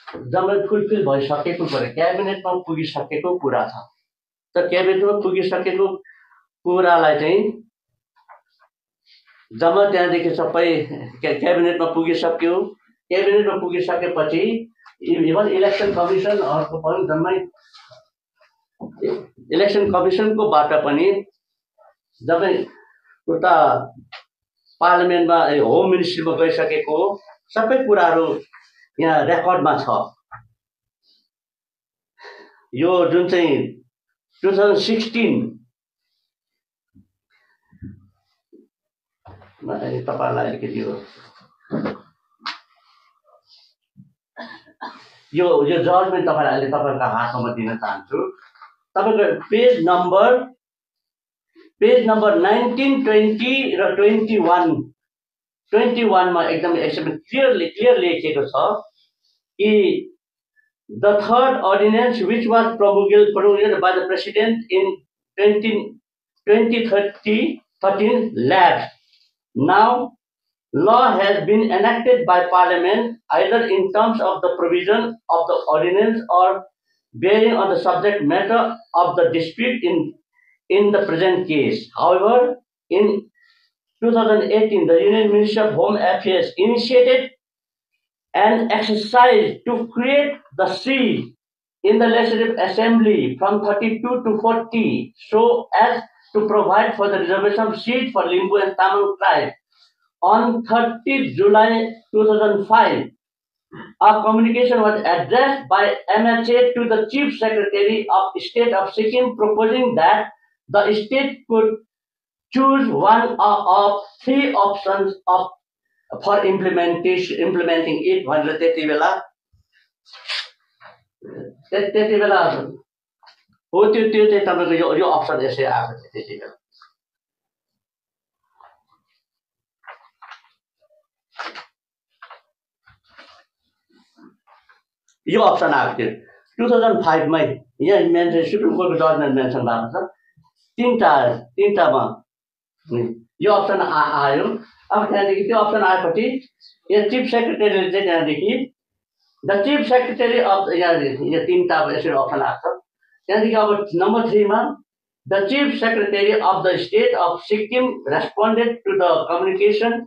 जम्मै फुलफिल भइसकेको कुरा क्याबिनेटमा पुगिसकेको कुरा छ। त क्याबिनेटमा पुगिसकेको कुरालाई चाहिँ जम्मा त्यहाँदेखि सबै क्याबिनेटमा पुगिसक्यो क्याबिनेटमा पुगिसकेपछि इभन इलेक्सन कमिसनहरूको पनि जम्मै इलेक्सन कमिसनकोबाट पनि जम्मै उता पार्लियामेन्टमा होम मिनिस्ट्रीमा गइसकेको सबै कुराहरू यहाँ रेकर्डमा छ। यो जुन चाहिँ टु थाउजन्ड सिक्सटिन तपाईँहरूलाई अलिकति यो यो जजमेन्ट तपाईँलाई अहिले तपाईँहरूको हातमा दिन चाहन्छु। तपाईँको page number page number nineteen twenty र ट्वेन्टी वान ट्वेन्टी वानमा एकदमै एकदमै क्लियरली क्लियर लेखिएको छ। The third ordinance which was promulgated by the president in 20, 2013 lapsed. Now, law has been enacted by parliament either in terms of the provision of the ordinance or bearing on the subject matter of the dispute in, in the present case. However, in 2018, the Union Ministry of Home Affairs initiated an exercise to create the seat in the Legislative Assembly from 32 to 40 so as to provide for the reservation of seats for Limbu and Tamil tribes. On 30 July 2005, a communication was addressed by MHA to the Chief Secretary of State of Sikkim proposing that the state could choose one of three options of for implementation implementing it भनेर त्यति बेला त्यति बेला हो त्यो त्यो चाहिँ तपाईँको यो यो अप्सन यसै आएको थियो त्यति बेला यो अप्सन आएको थियो। टु थाउजन्ड फाइभमै यहाँ मेन्सन सुप्रिम कोर्टको जजमेन्ट मेन्सन भएको छ। तिनवटा तिनवटामा यो अप्सन आयो। अब त्यहाँदेखि त्यो अप्सन आएपछि यहाँ चिफ सेक्रेटरीले चाहिँ त्यहाँदेखि द चिफ सेक्रेटरी अफ यहाँ यहाँ तिनवटा अब यसरी अप्सन आएको छ। त्यहाँदेखि अब number थ्रीमा the chief secretary of the state of Sikkim responded to the communication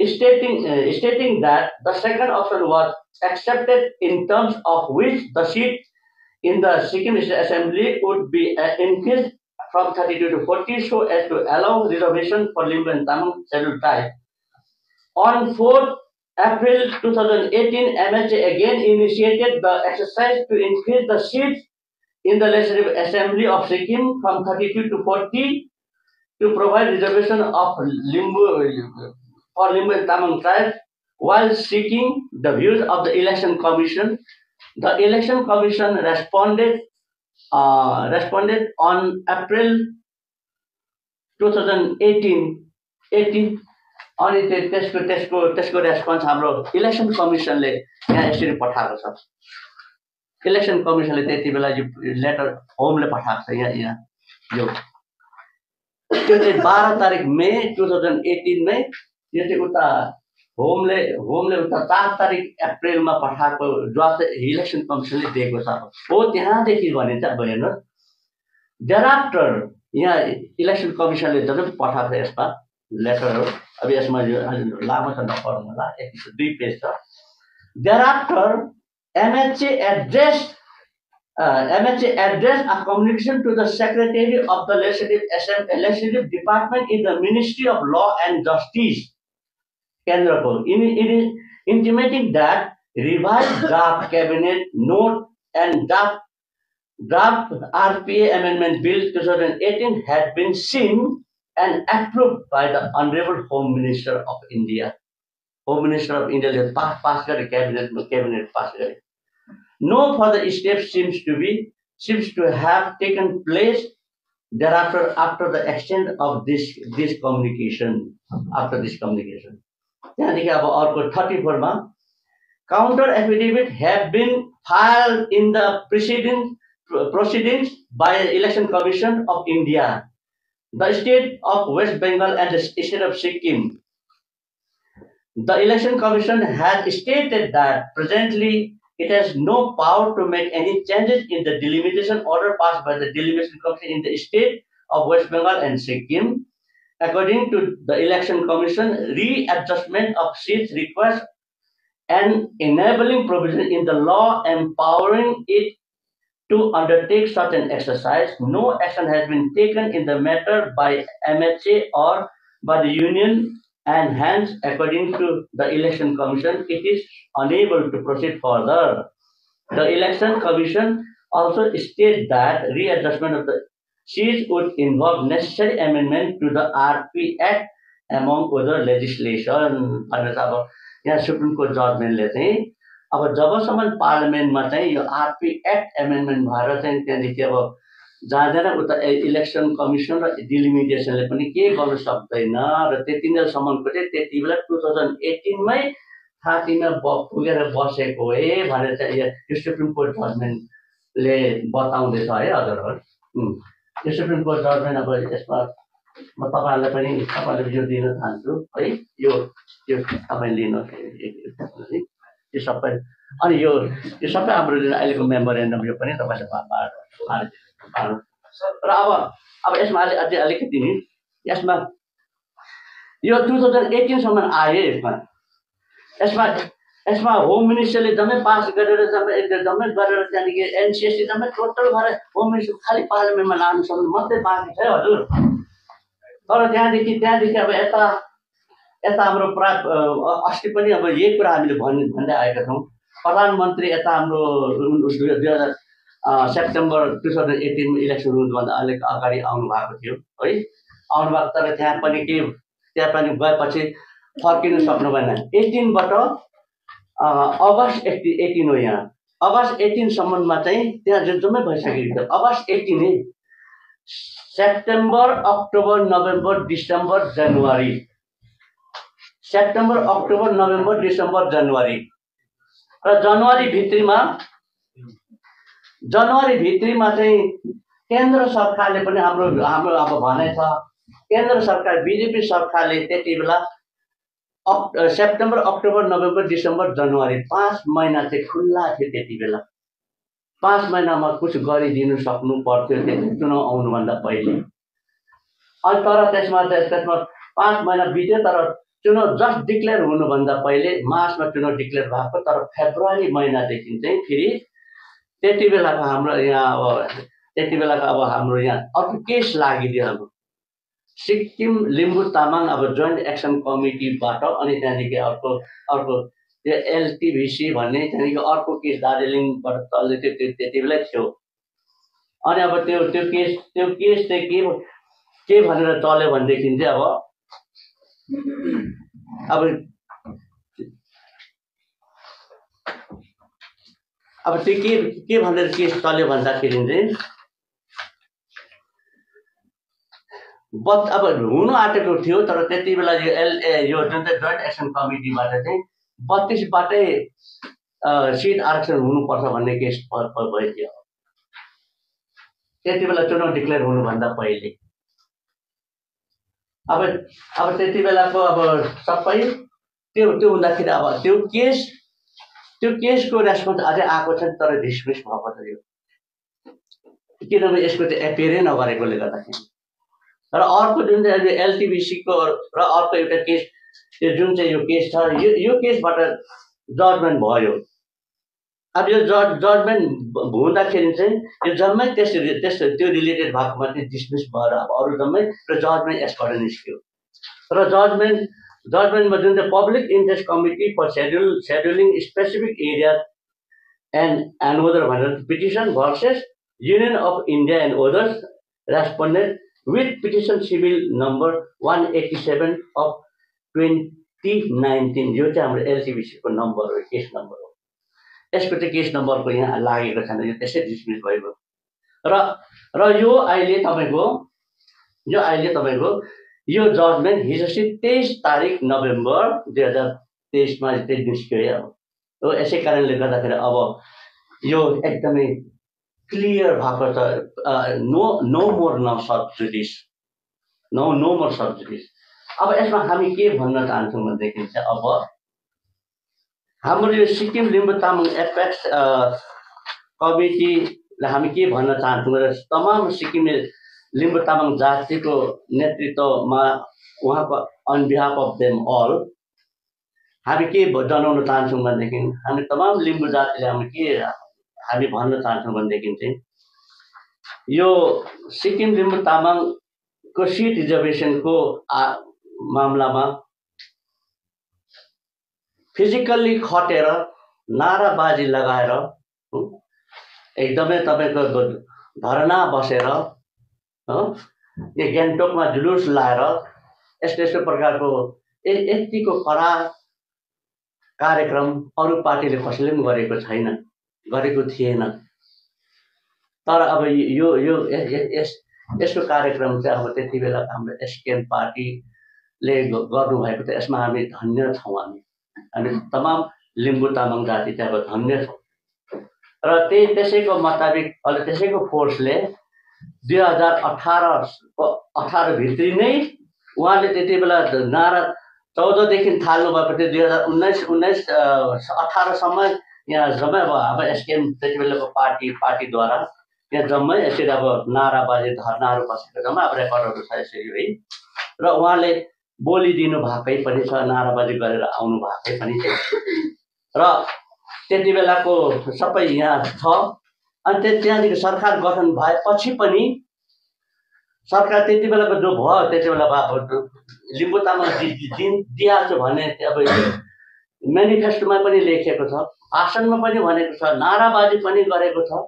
stating, uh, stating that the second option was accepted in terms of which the seat in the Sikkim State Assembly would be uh, increased from 32 to 40 so as to allow reservation for Limbu and Tamil scheduled tribe. On 4th April 2018, MHA again initiated the exercise to increase the seats in the Legislative Assembly of Sikkim from 32 to 40 to provide reservation of Limbu for Limbu and Tamil tribes while seeking the views of the Election Commission. The Election Commission responded uh, responded on April 2018 18 अनि त्यो त्यसको त्यसको त्यसको response हाम्रो election कमिसनले यहाँ यसरी पठाएको छ। इलेक्सन कमिसनले त्यति बेला यो लेटर होमले पठाएको छ यहाँ यहाँ यो। त्यो चाहिँ बाह्र तारिक मे टु थाउजन्ड एटिनमै यो चाहिँ उता होमले होमले उता चार तारिक अप्रिलमा पठाएको चाहिँ इलेक्सन कमिसनले दिएको छ। हो त्यहाँदेखि भने चाहिँ अब हेर्नुहोस्। आफ्टर यहाँ इलेक्सन कमिसनले जब पठाएको छ यसमा लेटरहरू अब यसमा लामो छ नपढ्नु होला एक दुई पेज छ। After MHA address MHA addressed a communication to the Secretary of the Legislative, Legislative Department in the Ministry of Law and Kendrako, in, in, intimating that revised draft cabinet note and draft, draft RPA Amendment Bill 2018 had been seen and approved by the Honorable Home Minister of India. Home Minister of India pass pass cabinet cabinet pass No further steps seems to be seems to have taken place thereafter after the extent of this this communication after this communication. त्यहाँदेखि अब अर्को thirty फोरमा counter affidavit have been filed in the proceeding proceedings by the Election Commission of India, the state of West Bengal and the state of Sikkim. The Election Commission has stated that presently it has no power to make any changes in the delimitation order passed by the Delimitation Commission in the state of West Bengal and Sikkim According to the Election Commission, readjustment of seats requires an enabling provision in the law empowering it to undertake such an exercise. No action has been taken in the matter by MHA or by the union and hence according to the election commission it is unable to proceed further. The election commission also states that readjustment of the Sheets would involve necessary amendment to the RP Act among other legislation. भनेर अब यहाँ supreme court जजमेन्टले चाहिँ अब जबसम्म पार्लियामेन्टमा चाहिँ यो RP act amendment भएर चाहिँ त्यहाँदेखि अब जाँदैन उता इलेक्सन कमिसन र डिलिमिटेसनले पनि के गर्नु सक्दैन र त्यति बेलासम्मको चाहिँ त्यति बेला टु थाउजन्ड एटिनमै थाँतीमा ब पुगेर बसेको है भनेर चाहिँ यो सुप्रिम कोर्ट जजमेन्टले बताउँदैछ है हजुरहरू यो सुप्रिम कोर्ट जजमेन्ट अब यसमा म तपाईँहरूलाई पनि तपाईँहरूले यो दिन चाहन्छु है यो यो तपाईँ लिनुहोस् यो सबै अनि यो यो सबै हाम्रो अहिलेको मेमोरेन्डम यो पनि तपाईँले र अब अब यसमा अलि अझै अलिकति नि यसमा यो टु थाउजन्ड एटिनसम्म आयो यसमा यसमा यसमा होम मिनिस्टरले जम्मै पास गरेर जम्मै जम्मै गरेर त्यहाँदेखि एनसिएससी जम्मै टोटल गरेर होम मिनिस्टर खालि पार्लियामेन्टमा लानु सक्नु मात्रै बाँकी छ हजुर। तर त्यहाँदेखि त्यहाँदेखि अब यता यता हाम्रो प्रा अस्ति पनि अब यही कुरा हामीले भन् भन्दै आएका छौँ। प्रधानमन्त्री यता हाम्रो दुई हजार सेप्टेम्बर टु थाउजन्ड एटिनमा इलेक्सन हुनुभन्दा अलिक अगाडि आउनु भएको थियो है। आउनु भएको तर त्यहाँ पनि के त्यहाँ पनि गएपछि फर्किनु सक्नु भएन एटिनबाट अगस्त एट्टी एटिन हो यहाँ। अगस्त एटिनसम्ममा चाहिँ त्यहाँ जम्मै भइसकेको थियो। अगस्त eighteen September October November December जनवरी। सेप्टेम्बर अक्टोबर नोभेम्बर डिसेम्बर जनवरी। र जनवरी भित्रीमा जनवरी भित्रीमा चाहिँ केन्द्र सरकारले पनि हाम्रो हाम्रो अब भनाइ छ। केन्द्र सरकार बिजेपी सरकारले त्यति बेला अक् सेप्टेम्बर अक्टोबर नोभेम्बर डिसेम्बर जनवरी पाँच महिना चाहिँ खुल्ला थियो त्यति बेला। पाँच महिनामा कुछ गरिदिनु सक्नु पर्थ्यो त्यति चुनाव आउनुभन्दा पहिले। अनि तर त्यसमा त्यसमा पाँच महिना बित्यो तर चुनाव जस्ट डिक्लेयर हुनुभन्दा पहिले मार्चमा चुनाव डिक्लेयर भएको तर फेब्रुअरी महिनादेखि चाहिँ फेरि त्यति बेलाको हाम्रो यहाँ अब त्यति बेलाको अब हाम्रो यहाँ अर्को केस लागिदियो अब सिक्किम लिम्बू तामाङ अब जोइन्ट एक्सन कमिटीबाट अनि त्यहाँदेखि अर्को अर्को त्यो एलटिभिसी भन्ने त्यहाँदेखि अर्को केस दार्जिलिङबाट तल्ले त्यो त्यति बेलै थियो। अनि अब त्यो त्यो केस त्यो केस चाहिँ के के भनेर चल्यो भनेदेखि चाहिँ अब अब अब त्यो के के भनेर केस चल्यो भन्दाखेरि चाहिँ बत अब हुनु आँटेको थियो तर त्यति बेला यो एल यो जुन चाहिँ जोइन्ट एक्सन कमिटीबाट चाहिँ बत्तिसबाटै सिट आरक्षण हुनुपर्छ भन्ने केस भइदियो त्यति बेला चुनाव डिक्लेयर हुनुभन्दा पहिले। अब अब त्यति बेलाको अब सबै त्यो त्यो हुँदाखेरि अब त्यो केस त्यो केसको रेस्पोन्स अझै आएको छ तर डिसमिस भएको छ यो। किनभने यसको चाहिँ एपियरै नगरेकोले गर्दाखेरि। र अर्को जुन चाहिँ एलटिबिसीको र अर्को एउटा केस त्यो जुन चाहिँ यो केस छ यो यो केसबाट जजमेन्ट भयो अब यो जज जजमेन्ट हुँदाखेरि चाहिँ यो जम्मै त्यस त्यस त्यो रिलेटेड भएको मात्रै डिसमिस भएर अब अरू जम्मै र जजमेन्ट यसबाट निस्क्यो र जजमेन्ट जजमेन्टमा जुन चाहिँ public interest committee for schedule scheduling specific area and and other भनेर petition versus union of India and others respondent with petition civil number one eighty seven of twenty nineteen यो चाहिँ हाम्रो एलसिबिसीको नम्बर हो case number हो। यसको चाहिँ case नम्बरको यहाँ लागेको छैन यो त्यसै डिसमिस भएको र र यो अहिले तपाईँको यो अहिले तपाईँको यो जजमेन्ट हिजो चाहिँ तेइस तारिक नोभेम्बर दुई हजार तेइसमा चाहिँ निस्क्यो हो यसै कारणले गर्दाखेरि अब यो एकदमै क्लियर भएको छ नो नो मोर न sub judice no no more sub judice अब यसमा हामी के भन्न चाहन्छौँ भनेदेखि चाहिँ अब हाम्रो यो सिक्किम लिम्बू तामाङ एपेक्स कमिटीलाई हामी के भन्न चाहन्छौँ भने तमाम सिक्किमे लिम्बू तामाङ जातिको नेतृत्वमा उहाँको on behalf of them all हामी के जनाउन चाहन्छौँ भनेदेखि हामी तमाम लिम्बू जातिले हामी के हामी भन्न चाहन्छौँ भनेदेखि चाहिँ यो सिक्किम लिम्बू तामाङको सिट रिजर्भेसनको मामलामा फिजिकल्ली खटेर नाराबाजी लगाएर एकदमै तपाईँको धरना बसेर यो गान्तोकमा जुलुस लाएर यस्तो यस्तो प्रकारको यतिको कडा कार्यक्रम अरू पार्टीले कसैले पनि गरेको छैन। गरेको थिएन। तर अब यो यो यस यसको कार्यक्रम चाहिँ अब त्यति बेला हाम्रो एसकेएम पार्टीले गर्नुभएको थियो। यसमा हामी धन्य छौँ हामी। हामी तमाम लिम्बू तामाङ जाति चाहिँ अब धन्य छौँ। र त्यही त्यसैको मुताबिक अहिले त्यसैको फोर्सले दुई हजार अठार अठारभित्री नै उहाँले त्यति बेला नारा चौधदेखि थाल्नु भएपछि दुई हजार उन्नाइस उन्नाइस अठारसम्म यहाँ जम्मै अब अब एसकेएम त्यति बेलाको पार्टी पार्टीद्वारा यहाँ जम्मै यसरी अब नाराबाजी धर्नाहरू बसेको जम्मै अब रेकर्डहरू छ यसरी है। र उहाँले बोलिदिनु भएकै पनि छ नाराबाजी गरेर आउनु भएकै पनि छ। र त्यति बेलाको सबै यहाँ छ। अनि त्यो त्यहाँदेखि सरकार गठन भएपछि पनि सरकार त्यति बेलाको जो भयो त्यति बेला अब लिम्बू तामाङ दिइहाल्छु भन्ने अब मेनिफेस्टोमा पनि लेखिएको छ भाषणमा पनि भनेको छ नाराबाजी पनि गरेको छ।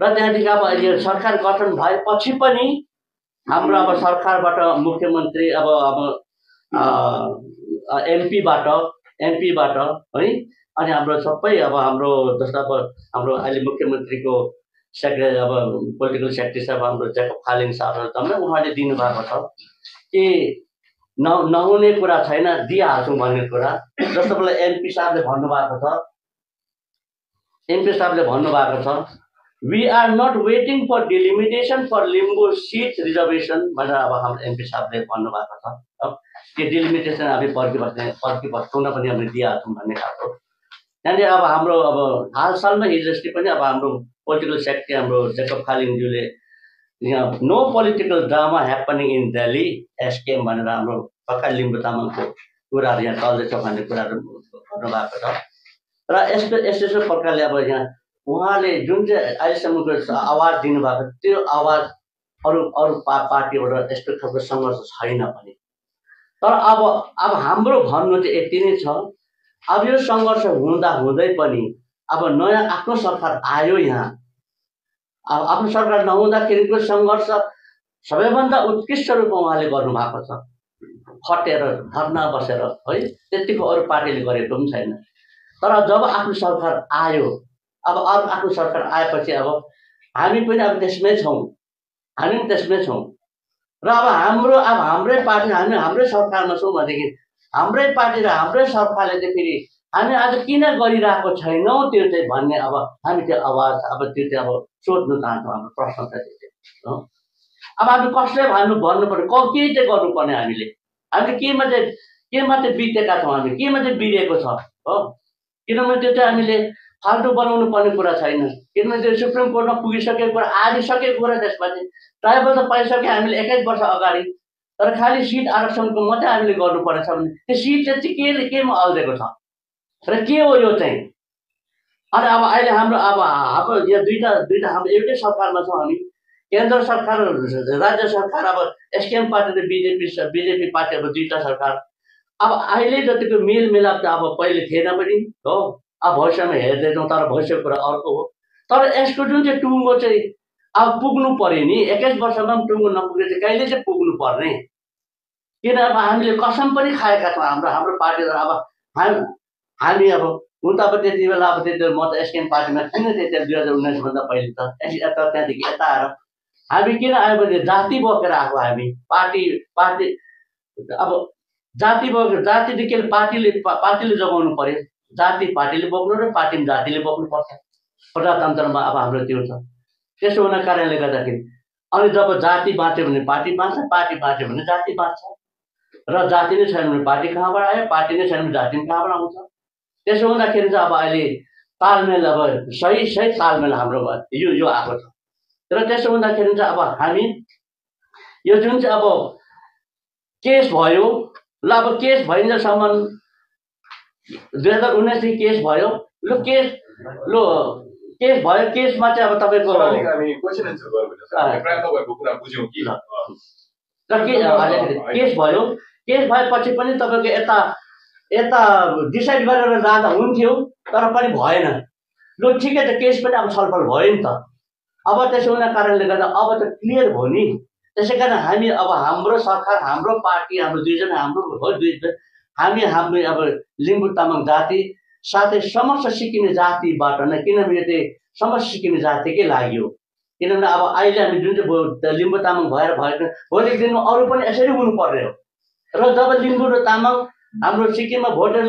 र त्यहाँदेखि अब अहिले सरकार गठन भएपछि पनि हाम्रो अब सरकारबाट मुख्यमन्त्री अब अब एमपीबाट एमपीबाट है अनि हाम्रो सबै अब हाम्रो जस्तो अब हाम्रो अहिले मुख्यमन्त्रीको सेक्रेटरी अब पोलिटिकल सेक्रेटरी साहब हाम्रो जेकब फालिङ साहबहरू जम्मै उहाँले दिनुभएको छ कि न नहुने कुरा छैन दिइहाल्छौँ भन्ने कुरा। जस्तो बेला एमपी साहबले भन्नुभएको छ एमपी साहबले भन्नुभएको छ we are not waiting for delimitation for Limbu seat reservation भनेर अब हाम्रो एमपी साहबले भन्नुभएको छ। त्यो डिलिमिटेसन हामी पर्खिबस्ने पर्खिबस्छौँ पनि हामीले दिइहाल्छौँ भन्ने खालको। त्यहाँनिर अब हाम्रो अब हालसालमा हिजो अस्ति पनि अब हाम्रो पोलिटिकल सेक्रेटरी हाम्रो Jacob खालिङज्यूले no political drama happening in Delhi SKM भनेर हाम्रो पक्का लिम्बू तामाङको कुराहरू यहाँ चल्दैछ भन्ने कुराहरू गर्नुभएको छ र यस्तो यस्तो यस्तो प्रकारले अब यहाँ उहाँले जुन चाहिँ अहिलेसम्मको आवाज दिनुभएको त्यो आवाज अरू अरू पा पार्टीबाट यस्तो खालको सङ्घर्ष छैन भने तर अब अब हाम्रो भन्नु चाहिँ यति नै छ अब यो सङ्घर्ष हुँदा हुँदै पनि अब नयाँ आफ्नो सरकार आयो यहाँ आफ्नो सरकार नहुँदाखेरिको सङ्घर्ष सबैभन्दा उत्कृष्ट रूपमा उहाँले गर्नुभएको छ। खटेर धर्ना बसेर है त्यतिको अरू पार्टीले गरेको पनि छैन। तर जब आफ्नो सरकार आयो अब अर्को आफ्नो सरकार आएपछि अब हामी पनि अब त्यसमै छौँ। हामी पनि त्यसमै छौँ। र अब हाम्रो अब हाम्रै पार्टी हामी हाम्रै सरकारमा छौँ भनेदेखि हाम्रै पार्टी र हाम्रै सरकारले चाहिँ फेरि हामी आज किन गरिरहेको छैनौँ त्यो चाहिँ भन्ने अब हामी त्यो आवाज अब त्यो चाहिँ अब सोध्नु चाहन्छौँ हाम्रो प्रश्न चाहिँ त्यो अब हामी कसले भन्नु भन्नु पर्यो क चाहिँ गर्नुपर्ने हामीले? हामीले केमा चाहिँ केमा चाहिँ बितेका छौँ हामी? केमा चाहिँ बिरेको छ? हो? किनभने त्यो चाहिँ हामीले फाल्टु बनाउनु पर्ने कुरा छैन। किनभने त्यो सुप्रिम कोर्टमा पुगिसकेको कुरा आइसकेको कुरा त्यसमा चाहिँ ट्राइबल त पाइसक्यो हामीले एक्काइस वर्ष अगाडि तर खालि सिट आरक्षणको मात्रै हामीले गर्नुपर्नेछ भने त्यो सिट चाहिँ के केमा अल्झेको छ? र के हो यो चाहिँ? अनि अब अहिले हाम्रो अब हाम्रो यहाँ दुईवटा दुईवटा हाम्रो एउटै सरकारमा छौँ हामी केन्द्र सरकार राज्य सरकार अब एसकेएम पार्टी र बिजेपी बिजेपी पार्टी अब दुईवटा सरकार। अब अहिले जतिको मेलमिलाप त अब पहिले थिएन पनि हो। अब भविष्यमा हेर्दैछौँ तर भविष्यको कुरा अर्को हो। तर यसको जुन चाहिँ टुङ्गो चाहिँ अब पुग्नु पऱ्यो नि एक्काइस वर्षमा पनि टुङ्गो नपुगे चाहिँ कहिले चाहिँ पुग्नु पर्ने? किन अब हामीले कसम पनि खाएका छौँ हाम्रो हाम्रो पार्टी अब हामी हामी अब हुन त अब त्यति बेला अब त्यति बेला म त एसकेएम पार्टीमा थिएन त्यति दुई हजार उन्नाइसभन्दा पहिले त। यता त्यहाँदेखि यता आएर हामी किन आयो भने जाति बोकेर आएको हामी? पार्टी पार्टी अब जाति बोकेर जातिदेखि पार्टीले पार्टीले जोगाउनु पर्यो। जाति पार्टीले बोक्नु र पार्टी जातिले बोक्नुपर्छ प्रजातन्त्रमा अब हाम्रो त्यो छ। त्यसो हुने कारणले गर्दाखेरि अनि जब जाति बाँच्यो भने पार्टी बाँच्छ पार्टी बाँच्यो भने जाति बाँच्छ। र जाति नै छैन भने पार्टी कहाँबाट आयो? पार्टी नै छैन भने जाति कहाँबाट आउँछ? त्यसो हुँदाखेरि चाहिँ अब अहिले तालमेल अब सही सही तालमेल हाम्रो यो यो आएको छ। र त्यसो हुँदाखेरि चाहिँ अब हामी यो जुन चाहिँ अब केस भयो ल अब केस भइन्जेलसम्म दुई हजार उन्नाइसदेखि केस भयो लु केस लु केस भयो केसमा चाहिँ अब तपाईँको केस भयो। केस भएपछि पनि तपाईँको यता यता डिसाइड गरेर जाँदा हुन्थ्यो तर पनि भएन। लु ठिकै छ केस पनि अब छलफल भयो नि त। अब त्यसो हुने कारणले गर्दा अब त क्लियर भयो नि। त्यसै कारण हामी अब हाम्रो सरकार हाम्रो पार्टी हाम्रो दुईजना हाम्रो हो दुई हामी हाम्रो अब लिम्बू तामाङ जाति साथै समस्त सिक्किने जातिबाट नै किनभने त्यो समस्त सिक्किने जातिकै लागि हो। किनभने अब अहिले हामी जुन चाहिँ लिम्बू तामाङ भएर भएको भोलिको दिनमा अरू पनि यसरी हुनु पर्ने हो। र जब लिम्बू र तामाङ हाम्रो सिक्किममा भोटेर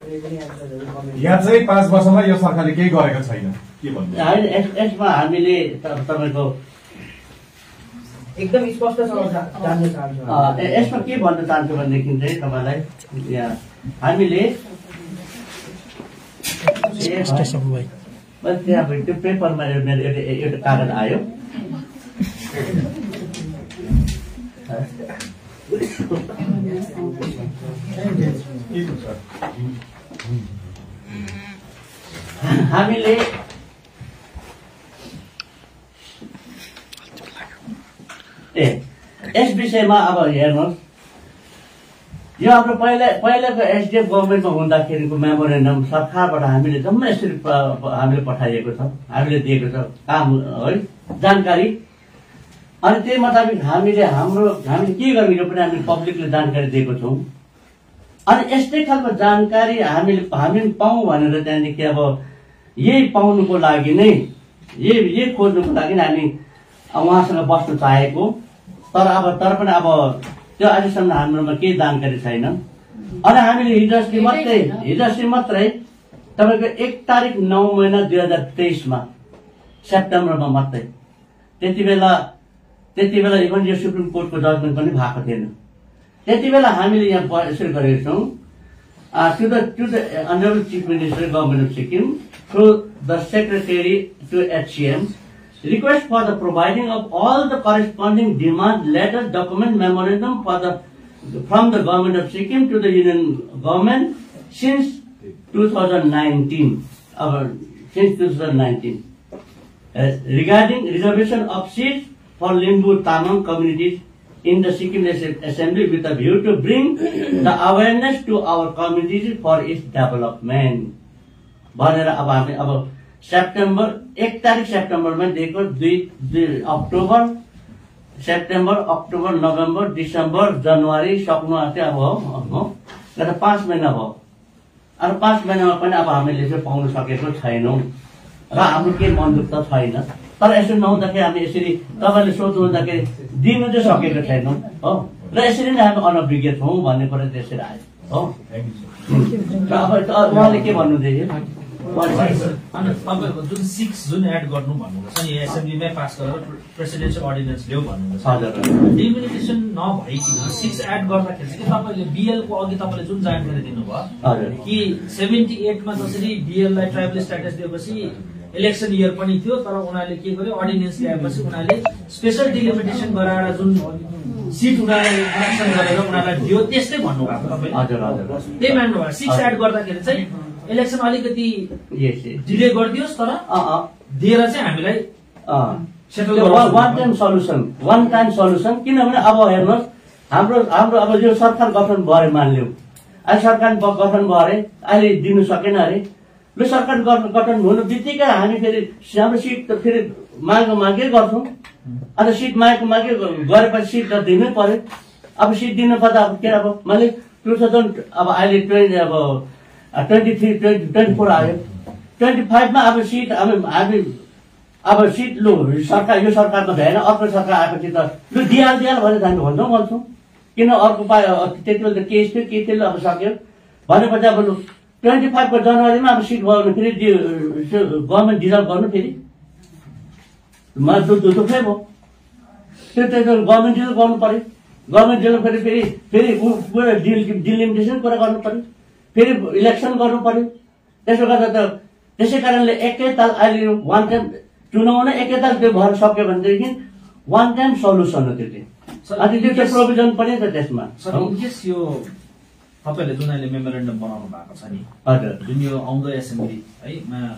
यहाँ चाहिँ पाँच वर्षमा यो सरकारले केही गरेको छैन। के भन्नु? यसमा हामीले त- तपाईँको एकदम स्पष्टसँग जा- जान्न चाहन्छु अ, य- यसमा के भन्न चाहन्छु भनेदेखि चाहिँ तपाईँलाई यहाँ हामीले त्यहाँ त्यो पेपरमा मेरो एउटा एउटा कागज आयो। हामीले ए यस विषयमा अब हेर्नुहोस्। यो हाम्रो पहिला पहिलाको एसडिएफ गभर्मेन्टमा हुँदाखेरिको मेमोरेन्डम सरकारबाट हामीले जम्मा यसरी हामीले पठाइएको छ हामीले दिएको छ काम है जानकारी। अनि त्यही मुताबिक हामीले हाम्रो हामीले के गर्ने यो पनि हामीले पब्लिकले जानकारी दिएको छौँ। अनि यस्तै खालको जानकारी हामीले हामी पाउँ भनेर त्यहाँदेखि अब यही पाउनुको लागि नै यही यही खोज्नुको लागि नै हामी उहाँसँग बस्न चाहेको। तर अब तर पनि अब त्यो अहिलेसम्म हाम्रोमा केही जानकारी छैन। अनि हामीले हिजो अस्ति मात्रै हिजो अस्ति मात्रै तपाईँको एक तारिक नौ महिना दुई हजार तेइसमा सेप्टेम्बरमा मात्रै त्यति बेला त्यति बेला इभन यो सुप्रिम कोर्टको जजमेन्ट पनि भएको थिएन त्यति बेला हामीले यहाँ प- यसरी गरेका छौँ to the to the honourable chief minister government of Sikkim through the secretary to HCM request for the providing of all the corresponding demand letters, document, memorandum for the from the government of Sikkim to the union government since 2019. Uh, since 2019. Uh, regarding reservation of seats for Limbu Tamang communities in the Sikkim As- Assembly with a view to bring [clears throat] the awareness to our communities for its development. भनेर अब हामी अब September एक तारिक सेप्टेम्बरमा दिएको दुई दुई October September October November December जनवरी सक्नु आँट्यो अब हो गत पाँच महिना भयो। अब पाँच महिनामा पनि अब हामीले चाहिँ पाउन सकेको छैनौँ। र हाम्रो केही बन्दुक त छैन। तर यसो नहुँदाखेरि हामी यसरी तपाईँले सोध्नुहुँदाखेरि दिनु चाहिँ सकेको छैनौँ हो? र यसरी नै हामी अनभिज्ञ छौँ भन्ने कुरा त्यसरी आयो हो? अब उहाँले के भन्नुहुँदैछ जुन सिक्स जुन एड गर्नु भन्नुभएको छ नि एसेम्ब्लीमै पास गरेर प्रेसिडेन्सियल अर्डिनेन्स ल्याऊ भन्नुभएको छ। हजुर। डिमिनिटेसन नभइकन सिक्स एड गर्दाखेरि चाहिँ के तपाईँले बिएलको अघि तपाईँले जुन जानकारी दिनुभयो कि सेभेन्टी एटमा जसरी बिएललाई ट्राइबल स्ट्याटस दिएपछि इलेक्सन इयर पनि थियो तर उनीहरूले के गर्यो? अर्डिनेन्स ल्याएपछि उनीहरूले स्पेसल डिलिमिटेसन गराएर जुन सिट उनीहरूले इलेक्सन गरेर उनीहरूलाई दियो त्यस्तै भन्नुभएको हजुर त्यही मान्नुभयो। सिक्स एड गर्दाखेरि चाहिँ इलेक्सन अलिकति डिले गरिदियोस् तर दिएर चाहिँ हामीलाई one time solution one time solution किनभने अब हेर्नुहोस् हाम्रो हाम्रो अब यो सरकार गठन भयो अरे अहिले सरकार गठन भयो अरे अहिले दिनु सकेन अरे। लु सरकार गठन हुनु बित्तिकै हामी फेरि हाम्रो सिट त फेरि माग मागै गर्छौँ। अन्त सिट मागेको मागे गरेपछि सिट त दिनै पर्यो। अब सिट दिनु पर्दा अब के अब मैले टु थाउजन्ड अब अहिले ट्वेन्टी अब twenty three twenty twenty four आयो। ट्वेन्टी फाइभमा अब सिट अब हामी अब सिट लु सरकार यो सरकारमा भएन अर्को सरकार आएपछि त। लु दिइहाल दिइहाल भनेर हामी भन्छौँ भन्छौँ। किन अर्को पायो त्यति बेला त केस थियो के थियो अब सक्यो? भनेपछि अब लु ट्वेन्टी फाइभको जनवरीमा अब सिट भयो भने फेरि गभर्मेन्ट डिजल्भ गर्नु फेरि। मा दु दु- दुःखै भयो? त्यो त्यो गभर्मेन्ट डिजल्भ गर्नु पर्यो गभर्मेन्ट डिजल्भ फेरि फेरि फेरि पुरा डिलिमिटेसन कुरा गर्नु पर्यो फेरि इलेक्सन गर्नु पर्यो त्यसो गर्दा त त्यसै कारणले एकैताल अहिले वान टाइम चुनाव नै एकैताल त्यो भएर सक्यो भनेदेखि वान टाइम सल्युसन हो त्यो चाहिँ। अनि त्यो प्रोभिजन पनि छ त्यसमा। सर इनकेस यो तपाईँहरूले जुन अहिले मेमोरेन्डम बनाउनु भएको छ नि। हजुर। जुन यो आउँदो एसेम्ब्ली है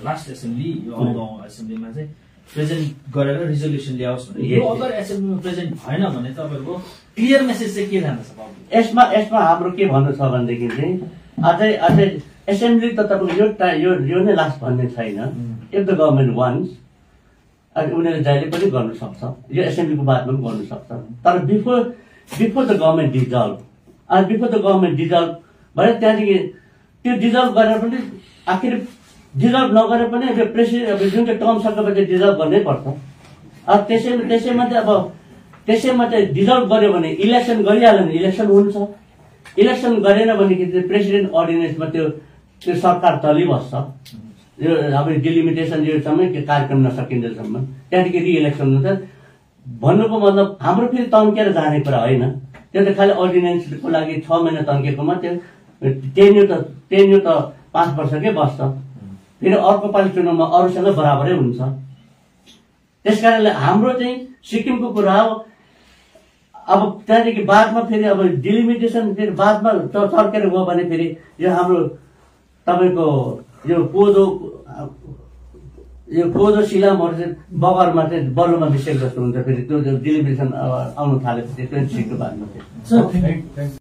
लास्ट एसेम्ब्ली यो आउँदो एसेम्ब्लीमा चाहिँ प्रेजेन्ट गरेर रिजोल्युसन ल्याओस् भने यो. अगर एसेम्ब्लीमा प्रेजेन्ट भएन भने तपाईँहरूको क्लियर मेसेज चाहिँ के जान्छ यसमा यसमा हाम्रो के भन्नु छ भनेदेखि चाहिँ अझै अझै एसेम्ब्ली त तपाईँको यो यो यो नै लास्ट भन्ने छैन। इफ द गभर्मेन्ट वान्स अनि उनीहरूले जहिले पनि गर्नु सक्छ। यो एसेम्ब्लीको बादमा पनि गर्नु सक्छ। तर before before the government dissolve अनि बिफोर द गभर्मेन्ट डिजल्भ भने त्यहाँदेखि त्यो डिजल्भ गरेर पनि आखिर डिजल्भ नगरे पनि त्यो प्रेसिडेन्ट अब जुन चाहिँ टर्म सकेपछि डिजल्भ गर्नै पर्छ। अब त्यसै त्यसैमा चाहिँ अब त्यसैमा चाहिँ डिजल्भ गर्यो भने इलेक्सन गरिहाल्यो भने इलेक्सन हुन्छ। इलेक्सन गरेन भनेदेखि प्रेसिडेन्ट अर्डिनेन्समा त्यो त्यो सरकार चलिबस्छ। यो अब डिलिमिटेसन योसम्म कार्यक्रम नसकिन्जेलसम्म। त्यहाँदेखि रिइलेक्सन हुन्छ। भन्नुको मतलब हाम्रो फेरि तन्केर जाने कुरा होइन। त्यो त खालि अर्डिनेन्सको लागि छ महिना तन्केकोमा त्यो टेन्यु त टेन्यु त पाँच वर्षकै बस्छ फेरि अर्को पालि चुनावमा अरूसँग बराबरै हुन्छ। त्यस कारणले हाम्रो चाहिँ सिक्किमको कुरा हो। अब त्यहाँदेखि बादमा फेरि अब डिलिमिटेसन फेरि बादमा चर्केर गयो भने फेरि यो हाम्रो तपाईँको यो कोदो यो कोदो सिलामहरू चाहिँ बगरमा चाहिँ बल्लोमा मिसेको जस्तो हुन्छ फेरि त्यो डिलिमिटेसन आउनु थालेपछि ट्वेन्टी सिक्सको बादमा